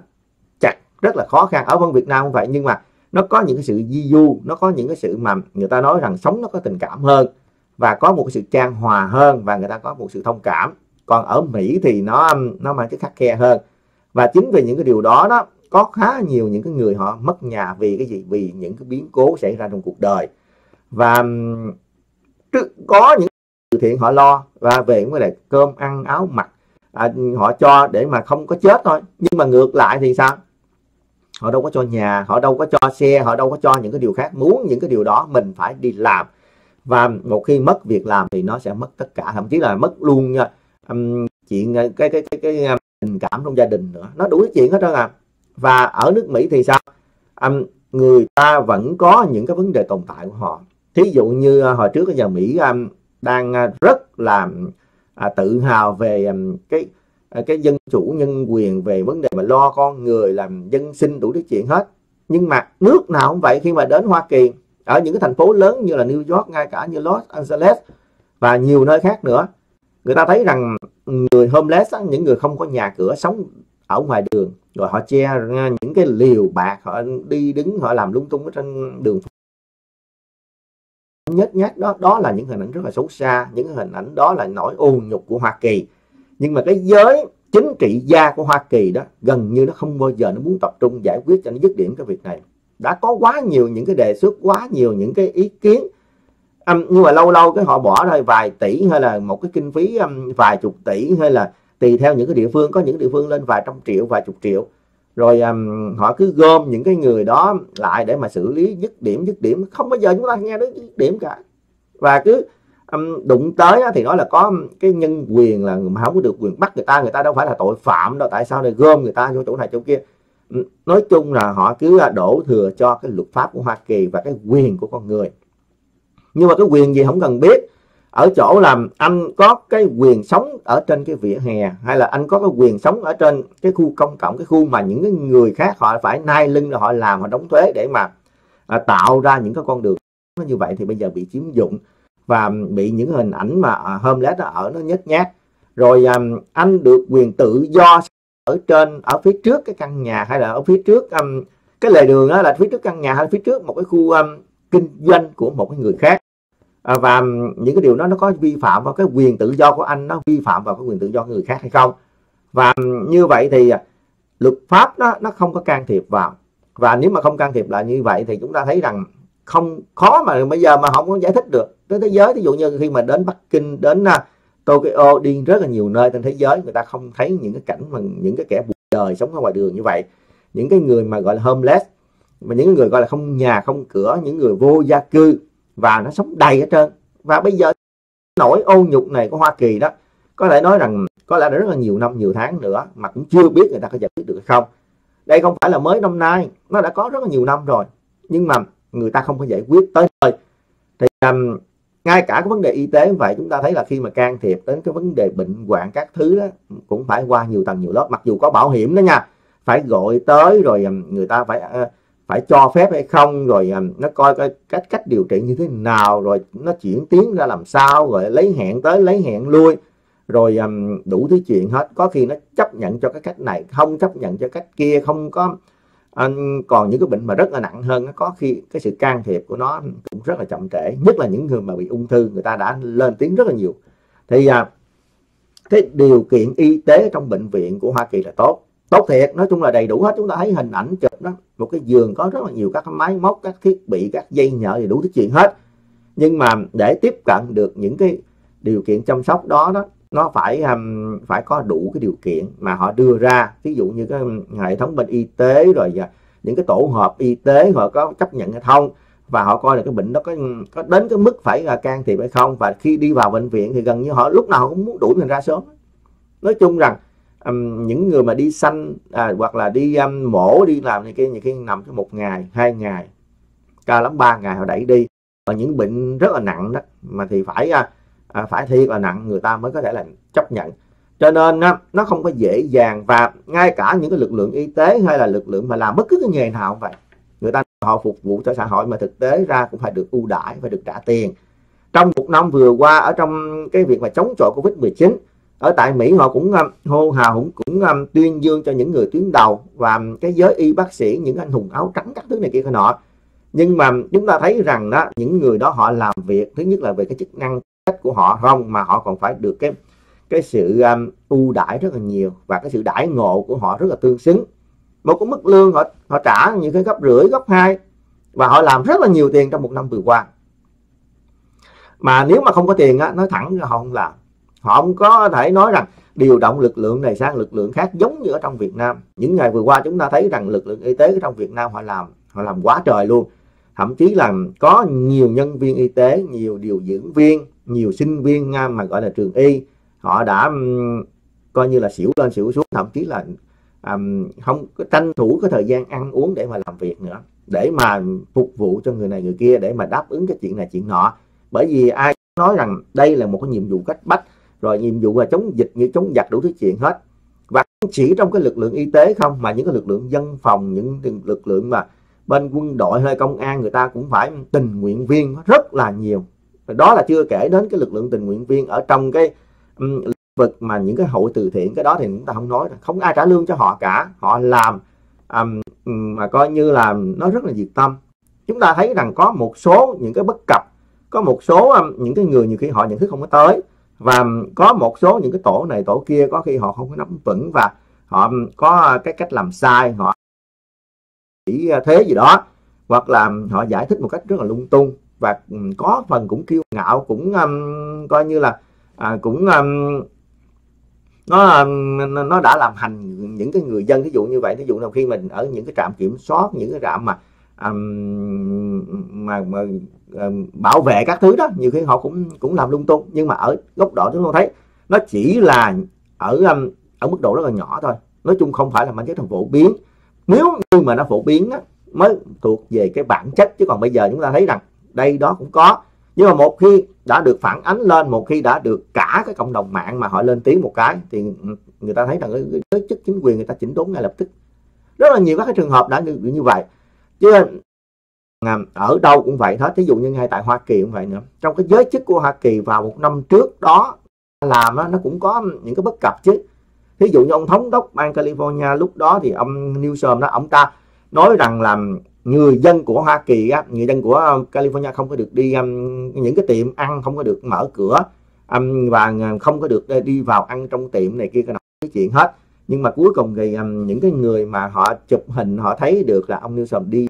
chặt, rất là khó khăn. Ở bên Việt Nam cũng vậy, nhưng mà nó có những cái sự di du, nó có những cái sự mà người ta nói rằng sống nó có tình cảm hơn, và có một cái sự trang hòa hơn, và người ta có một sự thông cảm. Còn ở Mỹ thì nó nó mang cái khắc khe hơn. Và chính vì những cái điều đó đó có khá nhiều những cái người họ mất nhà vì cái gì? Vì những cái biến cố xảy ra trong cuộc đời. Và có những từ thiện họ lo và về vấn đề cơm ăn áo mặc à, họ cho để mà không có chết thôi. Nhưng mà ngược lại thì sao? Họ đâu có cho nhà họ đâu có cho xe họ đâu có cho những cái điều khác. Muốn những cái điều đó mình phải đi làm. Và một khi mất việc làm thì nó sẽ mất tất cả. Thậm chí là mất luôn nha. Um, chuyện ờ, cái cái cái cái, cái tình cảm trong gia đình nữa. Nó đủ chuyện hết trơn à và ở nước Mỹ thì sao? Um, người ta vẫn có những cái vấn đề tồn tại của họ. Thí dụ như à, hồi trước giờ Mỹ um, đang à, rất là à, tự hào về um, cái cái dân chủ nhân quyền về vấn đề mà lo con người làm dân sinh đủ thứ chuyện hết. Nhưng mà nước nào cũng vậy khi mà đến Hoa Kỳ ở những cái thành phố lớn như là New York ngay cả như Los Angeles và nhiều nơi khác nữa người ta thấy rằng người homeless những người không có nhà cửa sống ở ngoài đường. Rồi họ che những cái liều bạc họ đi đứng họ làm lung tung ở trên đường. Nhất nhát đó đó là những hình ảnh rất là xấu xa những hình ảnh đó là nỗi ô nhục của Hoa Kỳ. Nhưng mà cái giới chính trị gia của Hoa Kỳ đó gần như nó không bao giờ nó muốn tập trung giải quyết cho nó dứt điểm cái việc này. Đã có quá nhiều những cái đề xuất quá nhiều những cái ý kiến. Um, nhưng mà lâu lâu cái họ bỏ ra vài tỷ hay là một cái kinh phí um, vài chục tỷ hay là tùy theo những cái địa phương có những địa phương lên vài trăm triệu vài chục triệu. Rồi um, họ cứ gom những cái người đó lại để mà xử lý dứt điểm dứt điểm. Không bao giờ chúng ta nghe đến dứt điểm cả. Và cứ um, đụng tới thì nói là có cái nhân quyền là mà không có được quyền bắt người ta người ta đâu phải là tội phạm đâu tại sao lại gom người ta vô chỗ này chỗ kia? Nói chung là họ cứ à, đổ thừa cho cái luật pháp của Hoa Kỳ và cái quyền của con người. Nhưng mà cái quyền gì không cần biết ở chỗ là anh có cái quyền sống ở trên cái vỉa hè hay là anh có cái quyền sống ở trên cái khu công cộng cái khu mà những cái người khác họ phải nai lưng là họ làm họ đóng thuế để mà à, tạo ra những cái con đường như vậy thì bây giờ bị chiếm dụng và bị những hình ảnh mà à, homeless homeless ở nó nhếch nhát rồi à, anh được quyền tự do ở trên ở phía trước cái căn nhà hay là ở phía trước um, cái lề đường đó là phía trước căn nhà hay phía trước một cái khu um, kinh doanh của một cái người khác à, và những cái điều đó nó có vi phạm vào cái quyền tự do của anh nó vi phạm vào cái quyền tự do của người khác hay không? Và như vậy thì à, luật pháp đó nó không có can thiệp vào. Và nếu mà không can thiệp lại như vậy thì chúng ta thấy rằng không khó mà bây giờ mà không có giải thích được. Tới thế giới ví dụ như khi mà đến Bắc Kinh đến à, Tokyo đi rất là nhiều nơi trên thế giới người ta không thấy những cái cảnh mà những cái kẻ buồn đời sống ở ngoài đường như vậy. Những cái người mà gọi là homeless mà những người gọi là không nhà không cửa những người vô gia cư và nó sống đầy hết trơn. Và bây giờ nỗi ô nhục này của Hoa Kỳ đó có thể nói rằng có lẽ là rất là nhiều năm nhiều tháng nữa mà cũng chưa biết người ta có giải quyết được hay không. Đây không phải là mới năm nay nó đã có rất là nhiều năm rồi nhưng mà người ta không có giải quyết tới nơi. Thì um, ngay cả cái vấn đề y tế vậy chúng ta thấy là khi mà can thiệp đến cái vấn đề bệnh hoạn các thứ đó cũng phải qua nhiều tầng nhiều lớp. Mặc dù có bảo hiểm đó nha phải gọi tới rồi um, người ta phải uh, phải cho phép hay không, rồi à, nó coi cái cách cách điều trị như thế nào, rồi nó chuyển tiến ra làm sao, rồi lấy hẹn tới, lấy hẹn lui, rồi à, đủ thứ chuyện hết. Có khi nó chấp nhận cho cái cách này, không chấp nhận cho cách kia, không có anh còn những cái bệnh mà rất là nặng hơn có khi cái sự can thiệp của nó cũng rất là chậm trễ, nhất là những người mà bị ung thư, người ta đã lên tiếng rất là nhiều. Thì cái điều kiện y tế trong bệnh viện của Hoa Kỳ là tốt tốt thiệt nói chung là đầy đủ hết. Chúng ta thấy hình ảnh chụp đó một cái giường có rất là nhiều các máy móc các thiết bị các dây nhợ thì đủ thứ chuyện hết. Nhưng mà để tiếp cận được những cái điều kiện chăm sóc đó đó nó phải um, phải có đủ cái điều kiện mà họ đưa ra. Ví dụ như cái um, hệ thống bên y tế rồi à, những cái tổ hợp y tế họ có chấp nhận hay không và họ coi là cái bệnh đó có um, có đến cái mức phải à, can thiệp hay không. Và khi đi vào bệnh viện thì gần như họ lúc nào cũng muốn đuổi mình ra sớm. Nói chung rằng um, những người mà đi xanh à, hoặc là đi um, mổ đi làm những cái những cái nằm cái một ngày hai ngày ca lắm ba ngày họ đẩy đi. Và những bệnh rất là nặng đó mà thì phải à, à, phải thiệt là nặng người ta mới có thể là chấp nhận. Cho nên á, nó không có dễ dàng và ngay cả những cái lực lượng y tế hay là lực lượng mà làm bất cứ cái nghề nào cũng vậy người ta họ phục vụ cho xã hội mà thực tế ra cũng phải được ưu đãi phải được trả tiền. Trong một năm vừa qua ở trong cái việc mà chống chọi covid 19 ở tại Mỹ họ cũng um, hô hào cũng cũng um, tuyên dương cho những người tuyến đầu và um, cái giới y bác sĩ những anh hùng áo trắng các thứ này kia nọ nhưng mà um, chúng ta thấy rằng đó những người đó họ làm việc thứ nhất là về cái chức năng cách của họ không mà họ còn phải được cái cái sự um, ưu đãi rất là nhiều và cái sự đãi ngộ của họ rất là tương xứng. Một cái mức lương họ họ trả như cái gấp rưỡi gấp hai và họ làm rất là nhiều tiền trong một năm vừa qua. Mà nếu mà không có tiền á nói thẳng là họ không làm họ không có thể nói rằng điều động lực lượng này sang lực lượng khác giống như ở trong Việt Nam. Những ngày vừa qua chúng ta thấy rằng lực lượng y tế ở trong Việt Nam họ làm họ làm quá trời luôn. Thậm chí là có nhiều nhân viên y tế nhiều điều dưỡng viên nhiều sinh viên mà gọi là trường y họ đã coi như là xỉu lên xỉu xuống thậm chí là um, không có tranh thủ cái thời gian ăn uống để mà làm việc nữa để mà phục vụ cho người này người kia để mà đáp ứng cái chuyện này chuyện nọ. Bởi vì ai nói rằng đây là một cái nhiệm vụ cách bách rồi nhiệm vụ là chống dịch như chống giặc đủ thứ chuyện hết. Và chỉ trong cái lực lượng y tế không mà những cái lực lượng dân phòng những lực lượng mà bên quân đội hay công an người ta cũng phải tình nguyện viên rất là nhiều. Đó là chưa kể đến cái lực lượng tình nguyện viên ở trong cái um, lĩnh vực mà những cái hội từ thiện cái đó thì chúng ta không nói không ai trả lương cho họ cả. Họ làm um, mà coi như là nó rất là nhiệt tâm. Chúng ta thấy rằng có một số những cái bất cập có một số um, những cái người nhiều khi họ nhận thức không có tới và có một số những cái tổ này tổ kia có khi họ không có nắm vững và họ có cái cách làm sai họ chỉ thế gì đó hoặc là họ giải thích một cách rất là lung tung. Và có phần cũng kiêu ngạo cũng um, coi như là à, cũng um, nó nó đã làm hành những cái người dân ví dụ như vậy. Ví dụ là khi mình ở những cái trạm kiểm soát những cái trạm mà um, mà, mà um, bảo vệ các thứ đó nhiều khi họ cũng cũng làm lung tung. Nhưng mà ở góc độ chúng tôi thấy nó chỉ là ở um, ở mức độ rất là nhỏ thôi. Nói chung không phải là mang chất thành phổ biến. Nếu như mà nó phổ biến đó mới thuộc về cái bản chất. Chứ còn bây giờ chúng ta thấy rằng đây đó cũng có. Nhưng mà một khi đã được phản ánh lên một khi đã được cả cái cộng đồng mạng mà họ lên tiếng một cái thì người ta thấy rằng giới chức chính quyền người ta chỉnh đốn ngay lập tức. Rất là nhiều các cái trường hợp đã như, như vậy chứ ở đâu cũng vậy hết. Thí dụ như ngay tại Hoa Kỳ cũng vậy nữa. Trong cái giới chức của Hoa Kỳ vào một năm trước đó làm nó cũng có những cái bất cập chứ. Thí dụ như ông thống đốc bang California lúc đó thì ông Newsom đó ông ta nói rằng là người dân của Hoa Kỳ á, người dân của um, California không có được đi um, những cái tiệm ăn không có được mở cửa um, và um, không có được ờ, đi vào ăn trong tiệm này kia cái chuyện hết nhưng mà cuối cùng thì um, những cái người mà họ chụp hình họ thấy được là ông Newsom đi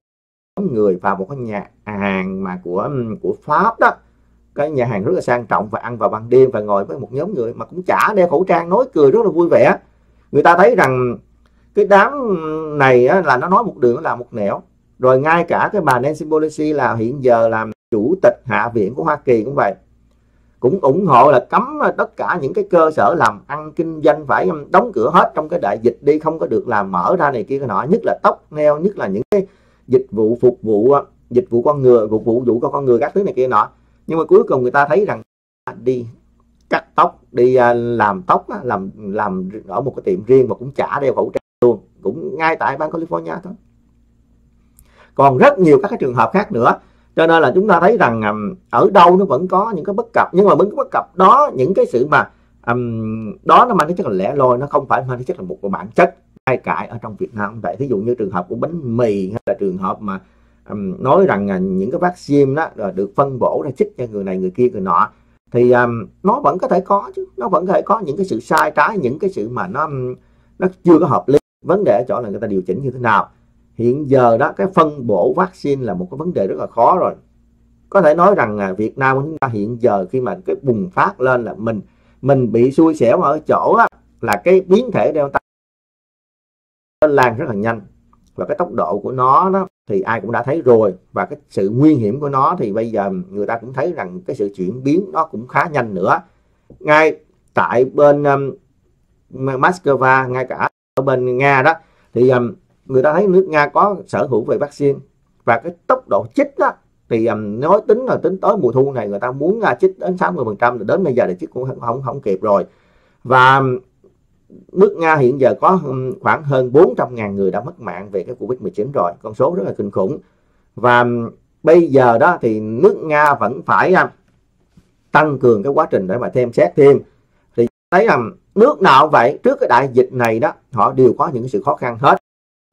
người vào một cái nhà hàng mà của của Pháp đó. Cái nhà hàng rất là sang trọng và ăn vào ban đêm và ngồi với một nhóm người mà cũng chả đeo khẩu trang nói cười rất là vui vẻ. Người ta thấy rằng cái đám này á, là nó nói một đường là một nẻo. Rồi ngay cả cái bà Nancy Pelosi là hiện giờ làm chủ tịch hạ viện của Hoa Kỳ cũng vậy cũng ủng hộ là cấm tất cả những cái cơ sở làm ăn kinh doanh phải đóng cửa hết trong cái đại dịch đi, không có được làm mở ra này kia cái nọ. Nhất là tóc neo nhất là những cái dịch vụ phục vụ, dịch vụ con người phục vụ vụ con con người các thứ này kia nọ. Nhưng mà cuối cùng người ta thấy rằng à, đi cắt tóc, đi à, làm tóc làm làm ở một cái tiệm riêng mà cũng chả đeo khẩu trang luôn, cũng ngay tại bang California thôi. Còn rất nhiều các cái trường hợp khác nữa cho nên là chúng ta thấy rằng um, ở đâu nó vẫn có những cái bất cập. Nhưng mà những cái bất cập đó những cái sự mà um, đó nó mang tính chất là lẻ loi nó không phải mang tính chất là một cái bản chất ai cãi ở trong Việt Nam vậy? Thí dụ như trường hợp của bánh mì hay là trường hợp mà um, nói rằng là những cái vaccine đó là được phân bổ ra chích cho người này người kia người nọ thì um, nó vẫn có thể có chứ. Nó vẫn có thể có những cái sự sai trái những cái sự mà nó nó chưa có hợp lý. Vấn đề ở chỗ là người ta điều chỉnh như thế nào hiện giờ đó cái phân bổ vaccine là một cái vấn đề rất là khó rồi. Có thể nói rằng là Việt Nam của chúng ta hiện giờ khi mà cái bùng phát lên là mình mình bị xui xẻo ở chỗ đó, là cái biến thể Delta lan rất là nhanh. Và cái tốc độ của nó đó thì ai cũng đã thấy rồi. Và cái sự nguy hiểm của nó thì bây giờ người ta cũng thấy rằng cái sự chuyển biến nó cũng khá nhanh nữa. Ngay tại bên um, Moscow ngay cả ở bên Nga đó thì um, người ta thấy nước Nga có sở hữu về vaccine và cái tốc độ chích đó thì um, nói tính là tính tới mùa thu này người ta muốn uh, chích đến 60 phần trăm đến bây giờ thì chích cũng không, không không kịp rồi. Và nước Nga hiện giờ có khoảng hơn 400.000 người đã mất mạng về cái Covid-19 rồi con số rất là kinh khủng. Và bây giờ đó thì nước Nga vẫn phải uh, tăng cường cái quá trình để mà thêm xét thêm. Thì thấy rằng nước nào vậy? Trước cái đại dịch này đó họ đều có những sự khó khăn hết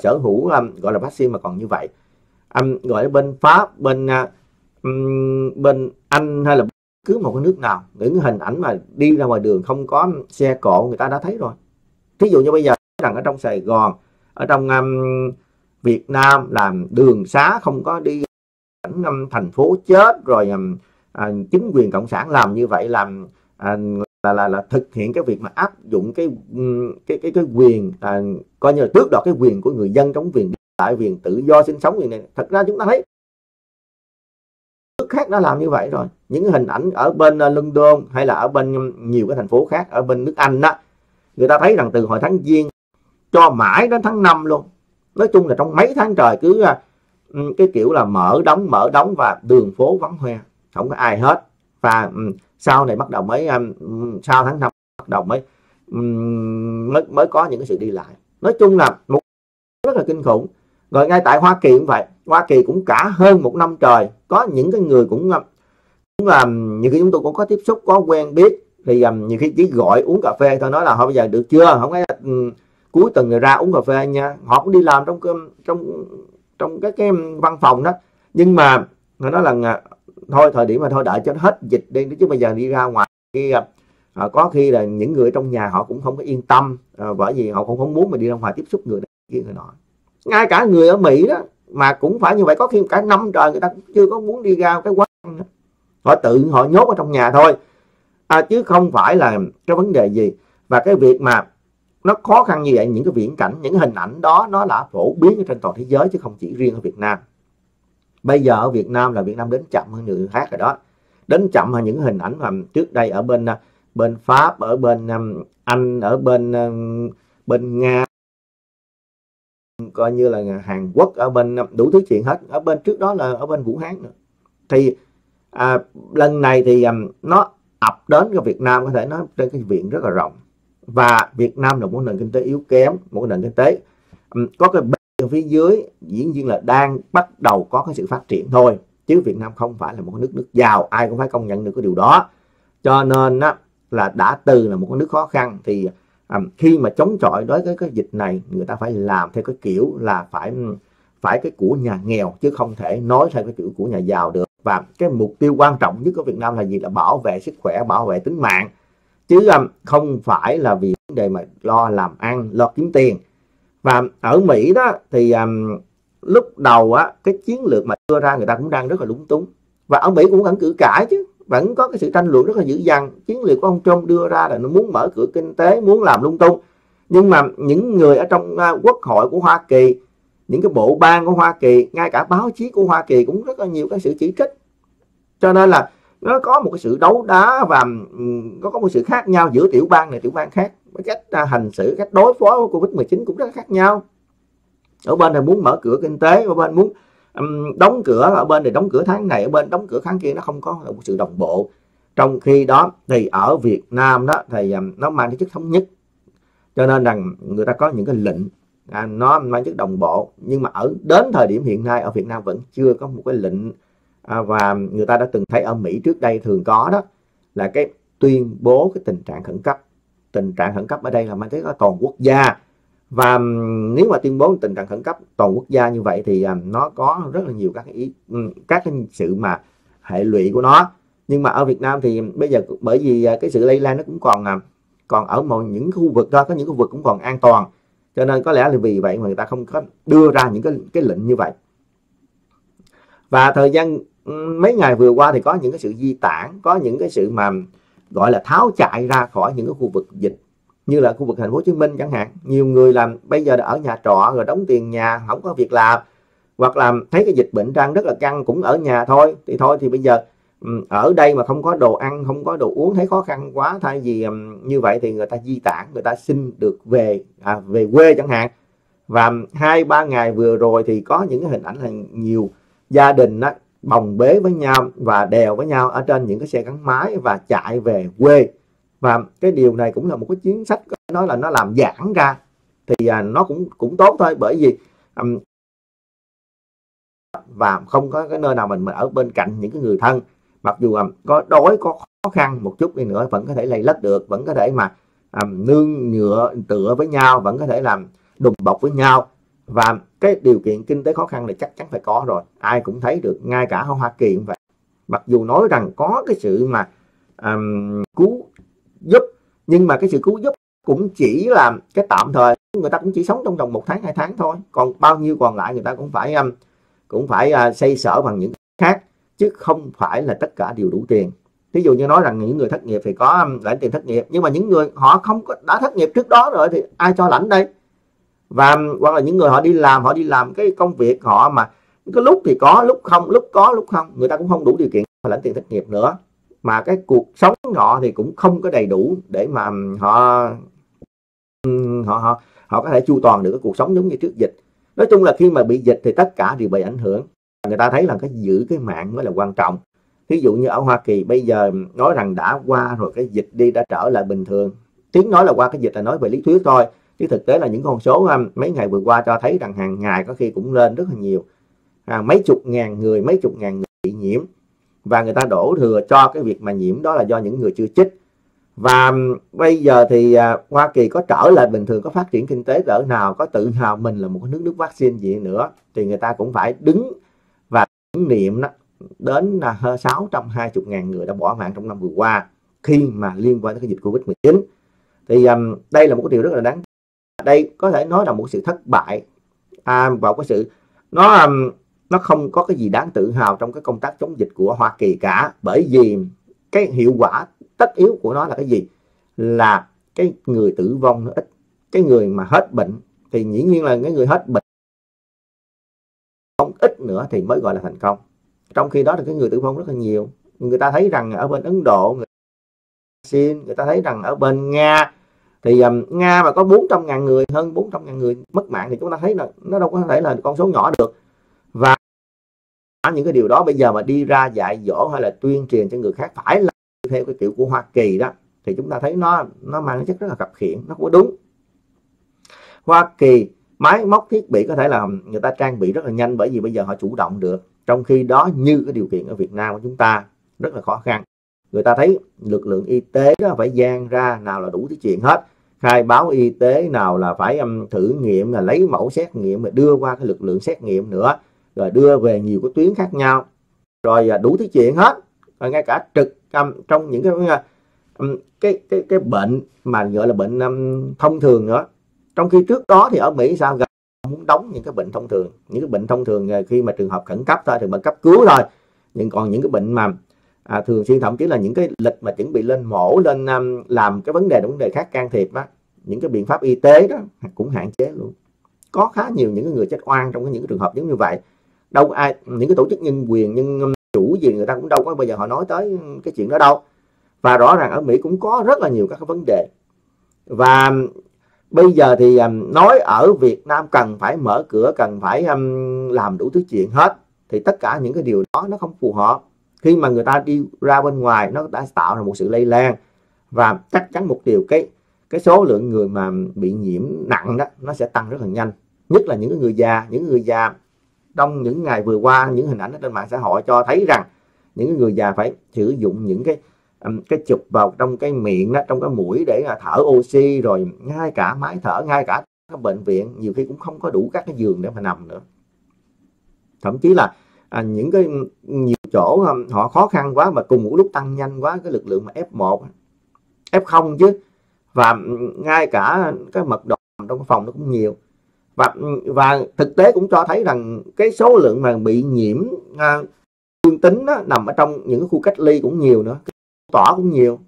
sở hữu um, gọi là vaccine mà còn như vậy. Um, gọi là bên pháp bên uh, um, bên anh hay là cứ một cái nước nào những hình ảnh mà đi ra ngoài đường không có xe cộ người ta đã thấy rồi. Thí dụ như bây giờ rằng ở trong sài gòn ở trong um, việt nam làm đường xá không có đi cảnh um, thành phố chết rồi um, à, chính quyền cộng sản làm như vậy làm à, là là là thực hiện cái việc mà áp dụng cái ừ, cái cái cái quyền à, coi như là tước đoạt cái quyền của người dân trong quyền tại quyền tự do sinh sống quyền này. Thật ra chúng ta thấy nước khác đã làm như vậy rồi. Những hình ảnh ở bên ờ, London hay là ở bên nhiều cái thành phố khác ở bên nước Anh đó người ta thấy rằng từ hồi tháng giêng cho mãi đến tháng 5 luôn. Nói chung là trong mấy tháng trời cứ ờ, ừ, cái kiểu là mở đóng mở đóng và đường phố vắng hoe không có ai hết. Và ừ, sau này bắt đầu mới um, sau tháng năm bắt đầu mới um, mới mới có những cái sự đi lại. Nói chung là một rất là kinh khủng. Rồi ngay tại Hoa Kỳ cũng vậy. Hoa Kỳ cũng cả hơn một năm trời có những cái người cũng um, cũng là um, nhiều khi chúng tôi cũng có tiếp xúc có quen biết thì um, nhiều khi chỉ gọi uống cà phê thôi nói là họ bây giờ được chưa? Không ấy um, cuối tuần người ra uống cà phê nha. Họ cũng đi làm trong trong trong cái cái um, văn phòng đó. Nhưng mà nó nói là à, thôi thời điểm mà thôi đợi cho nó hết dịch đi chứ bây giờ đi ra ngoài khi à, có khi là những người trong nhà họ cũng không có yên tâm à, bởi vì họ cũng không muốn mà đi ra ngoài tiếp xúc người này kia người nọ. Ngay cả người ở Mỹ đó mà cũng phải như vậy có khi cả năm trời người ta cũng chưa có muốn đi ra cái quán nữa. họ tự họ nhốt ở trong nhà thôi. À, chứ không phải là cái vấn đề gì. Và cái việc mà nó khó khăn như vậy những cái viễn cảnh những hình ảnh đó nó là phổ biến ở trên toàn thế giới chứ không chỉ riêng ở Việt Nam bây giờ ở Việt Nam là Việt Nam đến chậm hơn người khác rồi đó. Đến chậm hơn những hình ảnh mà trước đây ở bên à, bên Pháp ở bên um, Anh ở bên um, bên Nga coi như là Hàn Quốc ở bên đủ thứ chuyện hết. Ở bên trước đó là ở bên Vũ Hán nữa. Thì à, lần này thì um, nó ập đến cái Việt Nam có thể nói trên cái viện rất là rộng. Và Việt Nam là một nền kinh tế yếu kém một nền kinh tế um, có cái từ phía dưới dĩ nhiên là đang bắt đầu có cái sự phát triển thôi. Chứ Việt Nam không phải là một nước nước giàu ai cũng phải công nhận được cái điều đó. Cho nên á, là đã từ là một cái nước khó khăn thì à, khi mà chống chọi đối với cái dịch này người ta phải làm theo cái kiểu là phải phải cái của nhà nghèo chứ không thể nói theo cái kiểu của nhà giàu được. Và cái mục tiêu quan trọng nhất của Việt Nam là gì? Là bảo vệ sức khỏe bảo vệ tính mạng. Chứ um, không phải là vì vấn đề mà lo làm ăn lo kiếm tiền và ở Mỹ đó thì um, lúc đầu á cái chiến lược mà đưa ra người ta cũng đang rất là lúng túng. Và ở Mỹ cũng vẫn cử cãi chứ vẫn có cái sự tranh luận rất là dữ dằn. Chiến lược của ông Trump đưa ra là nó muốn mở cửa kinh tế muốn làm lung tung. Nhưng mà những người ở trong uh, quốc hội của Hoa Kỳ những cái bộ ban của Hoa Kỳ ngay cả báo chí của Hoa Kỳ cũng rất là nhiều cái sự chỉ trích. Cho nên là nó có một cái sự đấu đá và có có một sự khác nhau giữa tiểu bang này tiểu bang khác cách à, hành xử cách đối phó với covid 19 cũng rất khác nhau. Ở bên này muốn mở cửa kinh tế ở bên muốn um, đóng cửa ở bên này đóng cửa tháng này ở bên đóng cửa tháng kia nó không có một sự đồng bộ. Trong khi đó thì ở Việt Nam đó thì um, nó mang cái chất thống nhất. Cho nên rằng người ta có những cái lệnh à, nó mang chất đồng bộ. Nhưng mà ở đến thời điểm hiện nay ở Việt Nam vẫn chưa có một cái lệnh à, và người ta đã từng thấy ở Mỹ trước đây thường có đó là cái tuyên bố cái tình trạng khẩn cấp tình trạng khẩn cấp ở đây là mang tính toàn quốc gia. Và nếu mà tuyên bố tình trạng khẩn cấp toàn quốc gia như vậy thì nó có rất là nhiều các cái ý các cái sự mà hệ lụy của nó. Nhưng mà ở Việt Nam thì bây giờ bởi vì à, cái sự lây lan nó cũng còn à, còn ở một những khu vực đó, có những khu vực cũng còn an toàn. Cho nên có lẽ là vì vậy mà người ta không có đưa ra những cái cái lệnh như vậy. Và thời gian mấy ngày vừa qua thì có những cái sự di tản, có những cái sự mà gọi là tháo chạy ra khỏi những cái khu vực dịch như là khu vực thành phố Hồ Chí Minh chẳng hạn. Nhiều người làm bây giờ đã ở nhà trọ rồi đóng tiền nhà không có việc làm hoặc là thấy cái dịch bệnh đang rất là căng cũng ở nhà thôi. Thì thôi thì bây giờ ở đây mà không có đồ ăn không có đồ uống thấy khó khăn quá thay vì như vậy thì người ta di tản người ta xin được về à, về quê chẳng hạn. Và hai ba ngày vừa rồi thì có những cái hình ảnh là nhiều gia đình đó, bồng bế với nhau và đèo với nhau ở trên những cái xe gắn máy và chạy về quê. Và cái điều này cũng là một cái chính sách nói là nó làm giãn ra. Thì à, nó cũng cũng tốt thôi bởi vì um, và không có cái nơi nào mình mà ở bên cạnh những cái người thân. Mặc dù um, có đói có khó khăn một chút đi nữa vẫn có thể lây lất được vẫn có thể mà um, nương nhựa tựa với nhau vẫn có thể làm đùm bọc với nhau và cái điều kiện kinh tế khó khăn này chắc chắn phải có rồi. Ai cũng thấy được ngay cả ở Hoa Kỳ cũng vậy. Mặc dù nói rằng có cái sự mà um, cứu giúp nhưng mà cái sự cứu giúp cũng chỉ là cái tạm thời. Người ta cũng chỉ sống trong vòng một tháng hai tháng thôi. Còn bao nhiêu còn lại người ta cũng phải um, cũng phải uh, xây sở bằng những khác chứ không phải là tất cả đều đủ tiền. Ví dụ như nói rằng những người thất nghiệp thì có um, lãnh tiền thất nghiệp nhưng mà những người họ không có đã thất nghiệp trước đó rồi thì ai cho lãnh đây? Và, hoặc là những người họ đi làm, họ đi làm cái công việc họ mà cái lúc thì có, lúc không, lúc có, lúc không, người ta cũng không đủ điều kiện lãnh tiền thất nghiệp nữa. Mà cái cuộc sống họ thì cũng không có đầy đủ để mà họ họ họ họ có thể chu toàn được cái cuộc sống giống như trước dịch. Nói chung là khi mà bị dịch thì tất cả đều bị ảnh hưởng. Người ta thấy là cái giữ cái mạng mới là quan trọng. Ví dụ như ở Hoa Kỳ bây giờ nói rằng đã qua rồi, cái dịch đi đã trở lại bình thường. Tiếng nói là qua cái dịch là nói về lý thuyết thôi chứ thực tế là những con số um, mấy ngày vừa qua cho thấy rằng hàng ngày có khi cũng lên rất là nhiều. À, mấy chục ngàn người mấy chục ngàn người bị nhiễm. Và người ta đổ thừa cho cái việc mà nhiễm đó là do những người chưa chích. Và um, bây giờ thì à, Hoa Kỳ có trở lại bình thường có phát triển kinh tế cỡ nào có tự hào mình là một nước nước vaccine gì nữa thì người ta cũng phải đứng và niệm đó đến là hơn 620 ngàn người đã bỏ mạng trong năm vừa qua khi mà liên quan tới cái dịch Covid-19 thì um, đây là một cái điều rất là đáng đây có thể nói là một sự thất bại à, và cái sự nó nó không có cái gì đáng tự hào trong cái công tác chống dịch của Hoa Kỳ cả. Bởi vì cái hiệu quả tất yếu của nó là cái gì? Là cái người tử vong nó ít. Cái người mà hết bệnh thì dĩ nhiên là cái người hết bệnh không ít nữa thì mới gọi là thành công. Trong khi đó thì cái người tử vong rất là nhiều. Người ta thấy rằng ở bên Ấn Độ người, xin người ta thấy rằng ở bên Nga thì um, Nga mà có 400 ngàn người hơn 400 ngàn người mất mạng thì chúng ta thấy là nó đâu có thể là con số nhỏ được. Và những cái điều đó bây giờ mà đi ra dạy dỗ hay là tuyên truyền cho người khác phải là theo cái kiểu của Hoa Kỳ đó thì chúng ta thấy nó nó mang chất rất là khập khiển nó không có đúng. Hoa Kỳ máy móc thiết bị có thể là người ta trang bị rất là nhanh bởi vì bây giờ họ chủ động được trong khi đó như cái điều kiện ở Việt Nam của chúng ta rất là khó khăn người ta thấy lực lượng y tế đó phải gian ra nào là đủ thứ chuyện hết. Khai báo y tế nào là phải um, thử nghiệm là lấy mẫu xét nghiệm mà đưa qua cái lực lượng xét nghiệm nữa rồi đưa về nhiều cái tuyến khác nhau. Rồi à, đủ thứ chuyện hết. Rồi ngay cả trực um, trong những cái um, cái cái cái bệnh mà gọi là bệnh um, thông thường nữa. Trong khi trước đó thì ở Mỹ sao gần muốn đóng những cái bệnh thông thường. Những cái bệnh thông thường à, khi mà trường hợp khẩn cấp thôi thì mà cấp cứu thôi. Nhưng còn những cái bệnh mà à, thường xuyên thậm chí là những cái lịch mà chuẩn bị lên mổ lên um, làm cái vấn đề vấn đề khác can thiệp á những cái biện pháp y tế đó cũng hạn chế luôn. Có khá nhiều những người chết oan trong những cái trường hợp giống như vậy. Đâu có ai những cái tổ chức nhân quyền nhân um, chủ gì người ta cũng đâu có bây giờ họ nói tới cái chuyện đó đâu. Và rõ ràng ở Mỹ cũng có rất là nhiều các cái vấn đề. Và um, bây giờ thì um, nói ở Việt Nam cần phải mở cửa cần phải làm đủ thứ chuyện hết thì tất cả những cái điều đó nó không phù hợp khi mà người ta đi ra bên ngoài nó đã tạo ra một sự lây lan. Và chắc chắn một điều cái cái số lượng người mà bị nhiễm nặng đó nó sẽ tăng rất là nhanh. Nhất là những người già những người già trong những ngày vừa qua những hình ảnh trên mạng xã hội cho thấy rằng những người già phải sử dụng những cái cái chụp vào trong cái miệng đó trong cái mũi để thở oxy rồi ngay cả máy thở ngay cả các bệnh viện nhiều khi cũng không có đủ các cái giường để mà nằm nữa. Thậm chí là à, những cái nhiều chỗ um, họ khó khăn quá mà cùng một lúc tăng nhanh quá cái lực lượng mà F1 F0 chứ. Và um, ngay cả cái mật độ trong cái phòng nó cũng nhiều. Và um, và thực tế cũng cho thấy rằng cái số lượng mà bị nhiễm à, dương tính đó, nằm ở trong những khu cách ly cũng nhiều nữa tỏa cũng nhiều.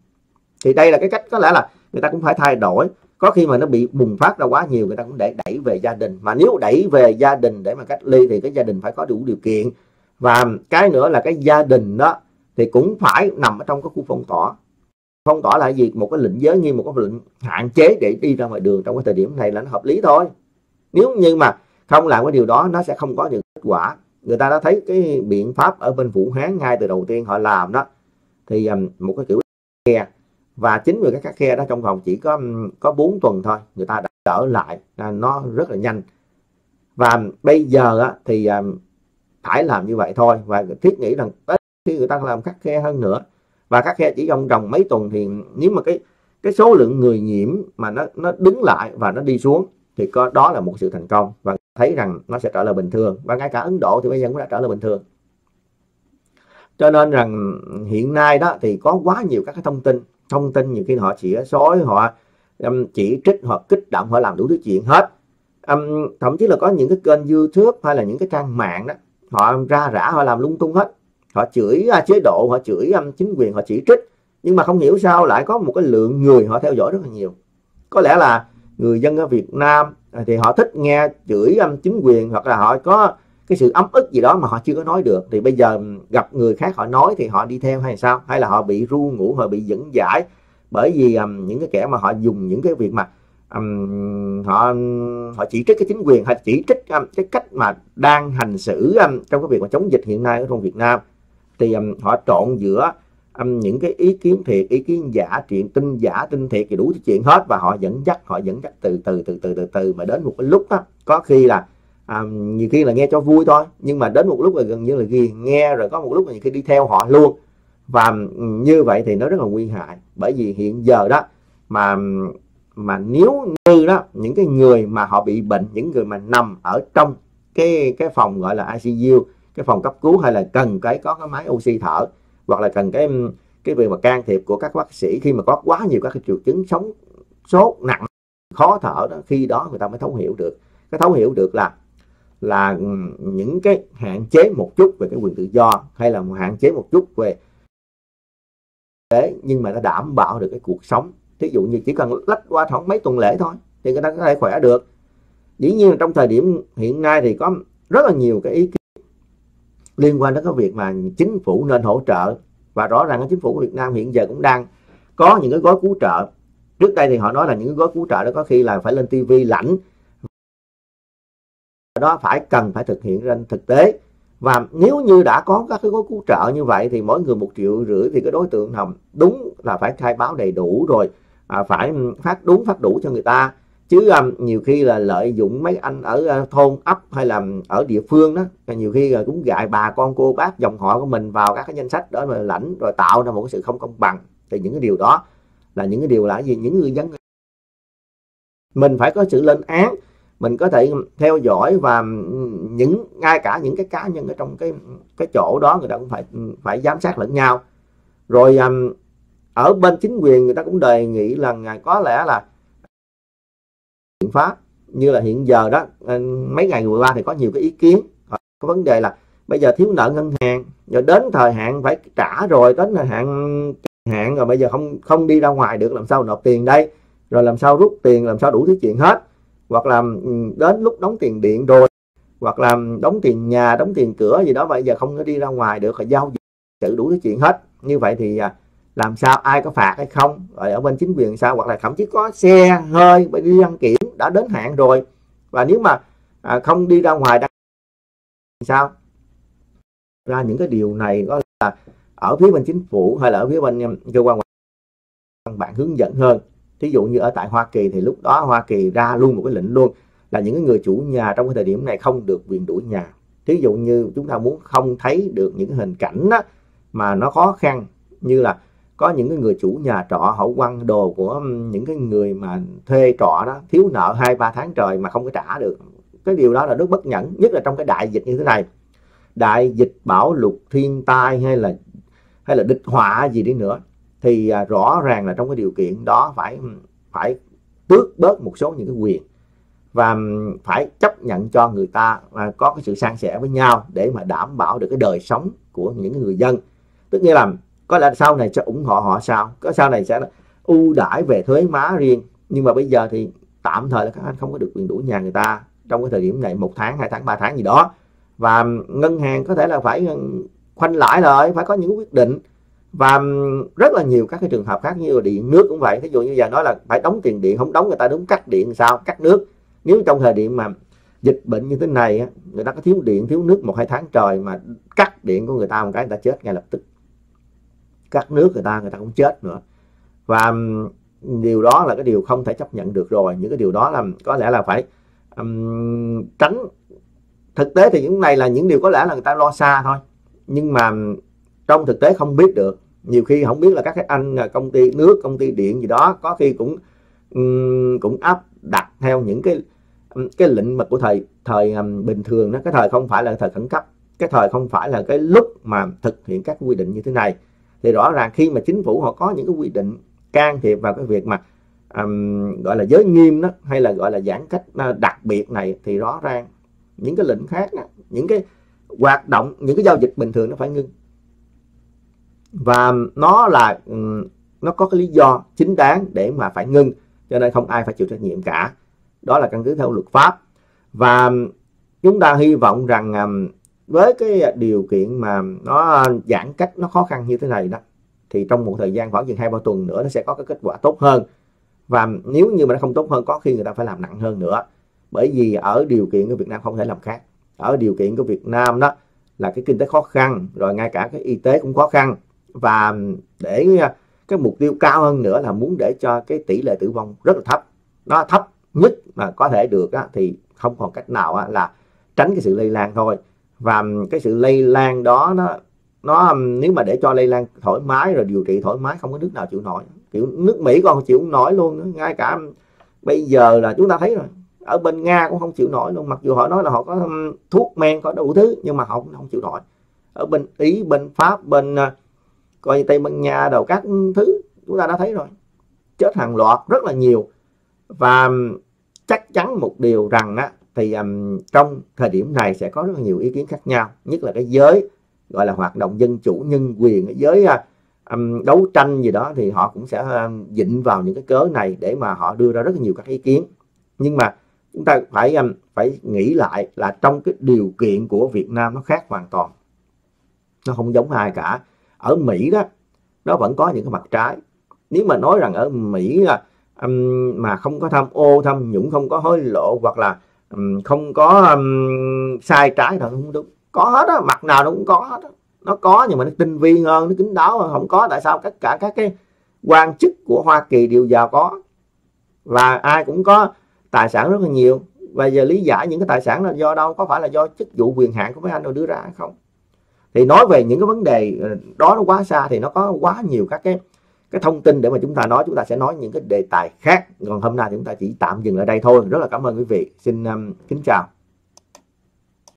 Thì đây là cái cách có lẽ là người ta cũng phải thay đổi. Có khi mà nó bị bùng phát ra quá nhiều người ta cũng để đẩy về gia đình. Mà nếu đẩy về gia đình để mà cách ly thì cái gia đình phải có đủ điều kiện và cái nữa là cái gia đình đó thì cũng phải nằm ở trong cái khu phong tỏa. Phong tỏa là gì? Một cái lệnh giới nghiêm, một cái lệnh hạn chế để đi ra ngoài đường trong cái thời điểm này là nó hợp lý thôi. Nếu như mà không làm cái điều đó, nó sẽ không có được kết quả. Người ta đã thấy cái biện pháp ở bên Vũ Hán ngay từ đầu tiên họ làm đó. Thì um, một cái kiểu khe. Và chính vì các khe đó trong vòng chỉ có um, có 4 tuần thôi, người ta đã trở lại. Nó rất là nhanh. Và bây giờ thì um, phải làm như vậy thôi. Và thiết nghĩ rằng khi người ta làm khắc khe hơn nữa và khắc khe chỉ trong vòng mấy tuần thì nếu mà cái cái số lượng người nhiễm mà nó nó đứng lại và nó đi xuống thì có đó là một sự thành công. Và thấy rằng nó sẽ trở lại bình thường. Và ngay cả Ấn Độ thì bây giờ cũng đã trở lại bình thường. Cho nên rằng hiện nay đó thì có quá nhiều các cái thông tin. Thông tin nhiều khi họ chỉ xói họ um, chỉ trích hoặc kích động họ làm đủ thứ chuyện hết. Um, thậm chí là có những cái kênh youtube hay là những cái trang mạng đó họ ra rã họ làm lung tung hết. Họ chửi à, chế độ họ chửi um, chính quyền họ chỉ trích. Nhưng mà không hiểu sao lại có một cái lượng người họ theo dõi rất là nhiều. Có lẽ là người dân ở Việt Nam à, thì họ thích nghe chửi um, chính quyền hoặc là họ có cái sự ấm ức gì đó mà họ chưa có nói được. Thì bây giờ um, gặp người khác họ nói thì họ đi theo hay sao? Hay là họ bị ru ngủ họ bị dẫn giải bởi vì um, những cái kẻ mà họ dùng những cái việc mà um, họ họ chỉ trích cái chính quyền hay chỉ trích um, cái cách mà đang hành xử um, trong cái việc mà chống dịch hiện nay ở trong Việt Nam. Thì um, họ trộn giữa um, những cái ý kiến thiệt ý kiến giả chuyện tin giả tin thiệt thì đủ chuyện hết và họ dẫn dắt họ dẫn dắt từ từ từ từ từ từ mà đến một cái lúc đó có khi là um, nhiều khi là nghe cho vui thôi nhưng mà đến một lúc là gần như là ghi nghe rồi có một lúc là nhiều khi đi theo họ luôn. Và như vậy thì nó rất là nguy hại bởi vì hiện giờ đó mà mà nếu như đó, những cái người mà họ bị bệnh, những người mà nằm ở trong cái cái phòng gọi là ICU cái phòng cấp cứu hay là cần cái, có cái máy oxy thở, hoặc là cần cái cái việc mà can thiệp của các bác sĩ, khi mà có quá nhiều các cái triệu chứng sống sốt, nặng, khó thở đó, khi đó người ta mới thấu hiểu được. Cái thấu hiểu được là là ừ, những cái hạn chế một chút về cái quyền tự do, hay là một hạn chế một chút về, thế nhưng mà nó đảm bảo được cái cuộc sống thí dụ như chỉ cần lách qua thỏng mấy tuần lễ thôi, thì người ta có thể khỏe được. Dĩ nhiên trong thời điểm hiện nay thì có rất là nhiều cái ý kiến liên quan đến cái việc mà chính phủ nên hỗ trợ. Và rõ ràng cái chính phủ Việt Nam hiện giờ cũng đang có những cái gói cứu trợ. Trước đây thì họ nói là những cái gói cứu trợ đó có khi là phải lên TV lãnh. Đó phải cần phải thực hiện trên thực tế. Và nếu như đã có các cái gói cứu trợ như vậy thì mỗi người một triệu rưỡi thì cái đối tượng nào đúng là phải khai báo đầy đủ rồi à, phải phát đúng phát đủ cho người ta. Chứ um, nhiều khi là lợi dụng mấy anh ở uh, thôn ấp hay là ở địa phương đó nhiều khi là cũng gại bà con cô bác dòng họ của mình vào các cái danh sách đó mà lãnh rồi tạo ra một cái sự không công bằng. Thì những cái điều đó là những cái điều là gì? Những người dân mình phải có sự lên án. Mình có thể theo dõi và um, những ngay cả những cái cá nhân ở trong cái cái chỗ đó người ta cũng phải um, phải giám sát lẫn nhau. Rồi um, ở bên chính quyền người ta cũng đề nghị là có lẽ là biện pháp như là hiện giờ đó ờ, mấy ngày vừa qua thì có nhiều cái ý kiến. Ờ, có vấn đề là bây giờ thiếu nợ ngân hàng rồi đến thời hạn phải trả rồi đến thời hạn hạn rồi bây giờ không không đi ra ngoài được làm sao nộp tiền đây? Rồi làm sao rút tiền làm sao đủ thứ chuyện hết? Hoặc là ừ, đến lúc đóng tiền điện rồi hoặc là đóng tiền nhà đóng tiền cửa gì đó bây giờ không có đi ra ngoài được phải giao sự đủ thứ chuyện hết. Như vậy thì à, làm sao ai có phạt hay không? Rồi ở bên chính quyền sao? Hoặc là thậm chí có xe hơi đi đăng kiểm đã đến hạn rồi. Và nếu mà à, không đi ra ngoài đăng sao? Ra những cái điều này có là ở phía bên chính phủ hay là ở phía bên um, cơ quan văn bản hướng dẫn hơn. Thí dụ như ở tại Hoa Kỳ thì lúc đó Hoa Kỳ ra luôn một cái lệnh luôn là những người chủ nhà trong cái thời điểm này không được quyền đuổi nhà. Thí dụ như chúng ta muốn không thấy được những hình cảnh đó, mà nó khó khăn như là có những cái người chủ nhà trọ họ quăng đồ của những cái người mà thuê trọ đó thiếu nợ hai ba tháng trời mà không có trả được. Cái điều đó là rất bất nhẫn nhất là trong cái đại dịch như thế này. Đại dịch bão lụt thiên tai hay là hay là địch họa gì đi nữa thì à, rõ ràng là trong cái điều kiện đó phải phải tước bớt một số những cái quyền và phải chấp nhận cho người ta à, có cái sự san sẻ với nhau để mà đảm bảo được cái đời sống của những người dân. Tức nghĩa là có lẽ sau này sẽ ủng hộ họ sao? Có sau này sẽ ưu đãi về thuế má riêng. Nhưng mà bây giờ thì tạm thời là các anh không có được quyền đuổi nhà người ta. Trong cái thời điểm này, một tháng, hai tháng, ba tháng gì đó. Và ngân hàng có thể là phải khoanh lại rồi phải có những quyết định. Và rất là nhiều các cái trường hợp khác như là điện nước cũng vậy. Ví dụ như giờ nói là phải đóng tiền điện, không đóng người ta đúng cắt điện sao? Cắt nước. Nếu trong thời điểm mà dịch bệnh như thế này người ta có thiếu điện, thiếu nước một, hai tháng trời mà cắt điện của người ta một cái, người ta chết ngay lập tức các nước người ta người ta cũng chết nữa. Và điều đó là cái điều không thể chấp nhận được rồi. Những cái điều đó là có lẽ là phải um, tránh. Thực tế thì những này là những điều có lẽ là người ta lo xa thôi. Nhưng mà trong thực tế không biết được. Nhiều khi không biết là các cái anh à, công ty nước công ty điện gì đó có khi cũng um, cũng áp đặt theo những cái cái lệnh mà của thời thời um, bình thường đó. Cái thời không phải là thời khẩn cấp. Cái thời không phải là cái lúc mà thực hiện các quy định như thế này thì rõ ràng khi mà chính phủ họ có những cái quy định can thiệp vào cái việc mà um, gọi là giới nghiêm đó hay là gọi là giãn cách à, đặc biệt này thì rõ ràng những cái lệnh khác đó, những cái hoạt động những cái giao dịch bình thường nó phải ngưng. Và nó là um, nó có cái lý do chính đáng để mà phải ngưng cho nên không ai phải chịu trách nhiệm cả. Đó là căn cứ theo luật pháp. Và chúng ta hy vọng rằng um, với cái à, điều kiện mà nó à, giãn cách nó khó khăn như thế này đó thì trong một thời gian khoảng chừng hai ba tuần nữa nó sẽ có cái kết quả tốt hơn. Và nếu như mà nó không tốt hơn có khi người ta phải làm nặng hơn nữa. Bởi vì ở điều kiện của Việt Nam không thể làm khác. Ở điều kiện của Việt Nam đó là cái kinh tế khó khăn rồi ngay cả cái y tế cũng khó khăn. Và để à, cái mục tiêu cao hơn nữa là muốn để cho cái tỷ lệ tử vong rất là thấp. Nó thấp nhất mà có thể được á, thì không còn cách nào á, là tránh cái sự lây lan thôi và cái sự lây lan đó nó nó nếu mà để cho lây lan thoải mái rồi điều trị thoải mái không có nước nào chịu nổi. Kiểu nước Mỹ còn chịu nổi luôn nữa ngay cả bây giờ là chúng ta thấy rồi ở bên nga cũng không chịu nổi luôn. Mặc dù họ nói là họ có thuốc men có đủ thứ nhưng mà họ cũng không chịu nổi. Ở bên ý bên pháp bên ờ, coi coi tây ban nha đầu các thứ chúng ta đã thấy rồi. Chết hàng loạt rất là nhiều. Và chắc chắn một điều rằng á, thì um, trong thời điểm này sẽ có rất là nhiều ý kiến khác nhau nhất là cái giới gọi là hoạt động dân chủ nhân quyền cái giới um, đấu tranh gì đó thì họ cũng sẽ um, dịnh vào những cái cớ này để mà họ đưa ra rất là nhiều các ý kiến. Nhưng mà chúng ta phải um, phải nghĩ lại là trong cái điều kiện của Việt Nam nó khác hoàn toàn. Nó không giống ai cả. Ở Mỹ đó nó vẫn có những cái mặt trái. Nếu mà nói rằng ở Mỹ là um, mà không có tham ô tham nhũng không có hối lộ hoặc là không có um, sai trái đâu không đúng. Có hết á mặt nào nó cũng có hết á. Nó có nhưng mà nó tinh vi hơn nó kín đáo hơn không có. Tại sao? Tất cả các cái quan chức của Hoa Kỳ đều giàu có. Và ai cũng có tài sản rất là nhiều. Và giờ lý giải những cái tài sản là do đâu? Có phải là do chức vụ quyền hạn của mấy anh đâu đưa ra hay không? Thì nói về những cái vấn đề ờ, đó nó quá xa thì nó có quá nhiều các cái cái thông tin để mà chúng ta nói chúng ta sẽ nói những cái đề tài khác. Còn hôm nay thì chúng ta chỉ tạm dừng ở đây thôi. Rất là cảm ơn quý vị. Xin um, kính chào.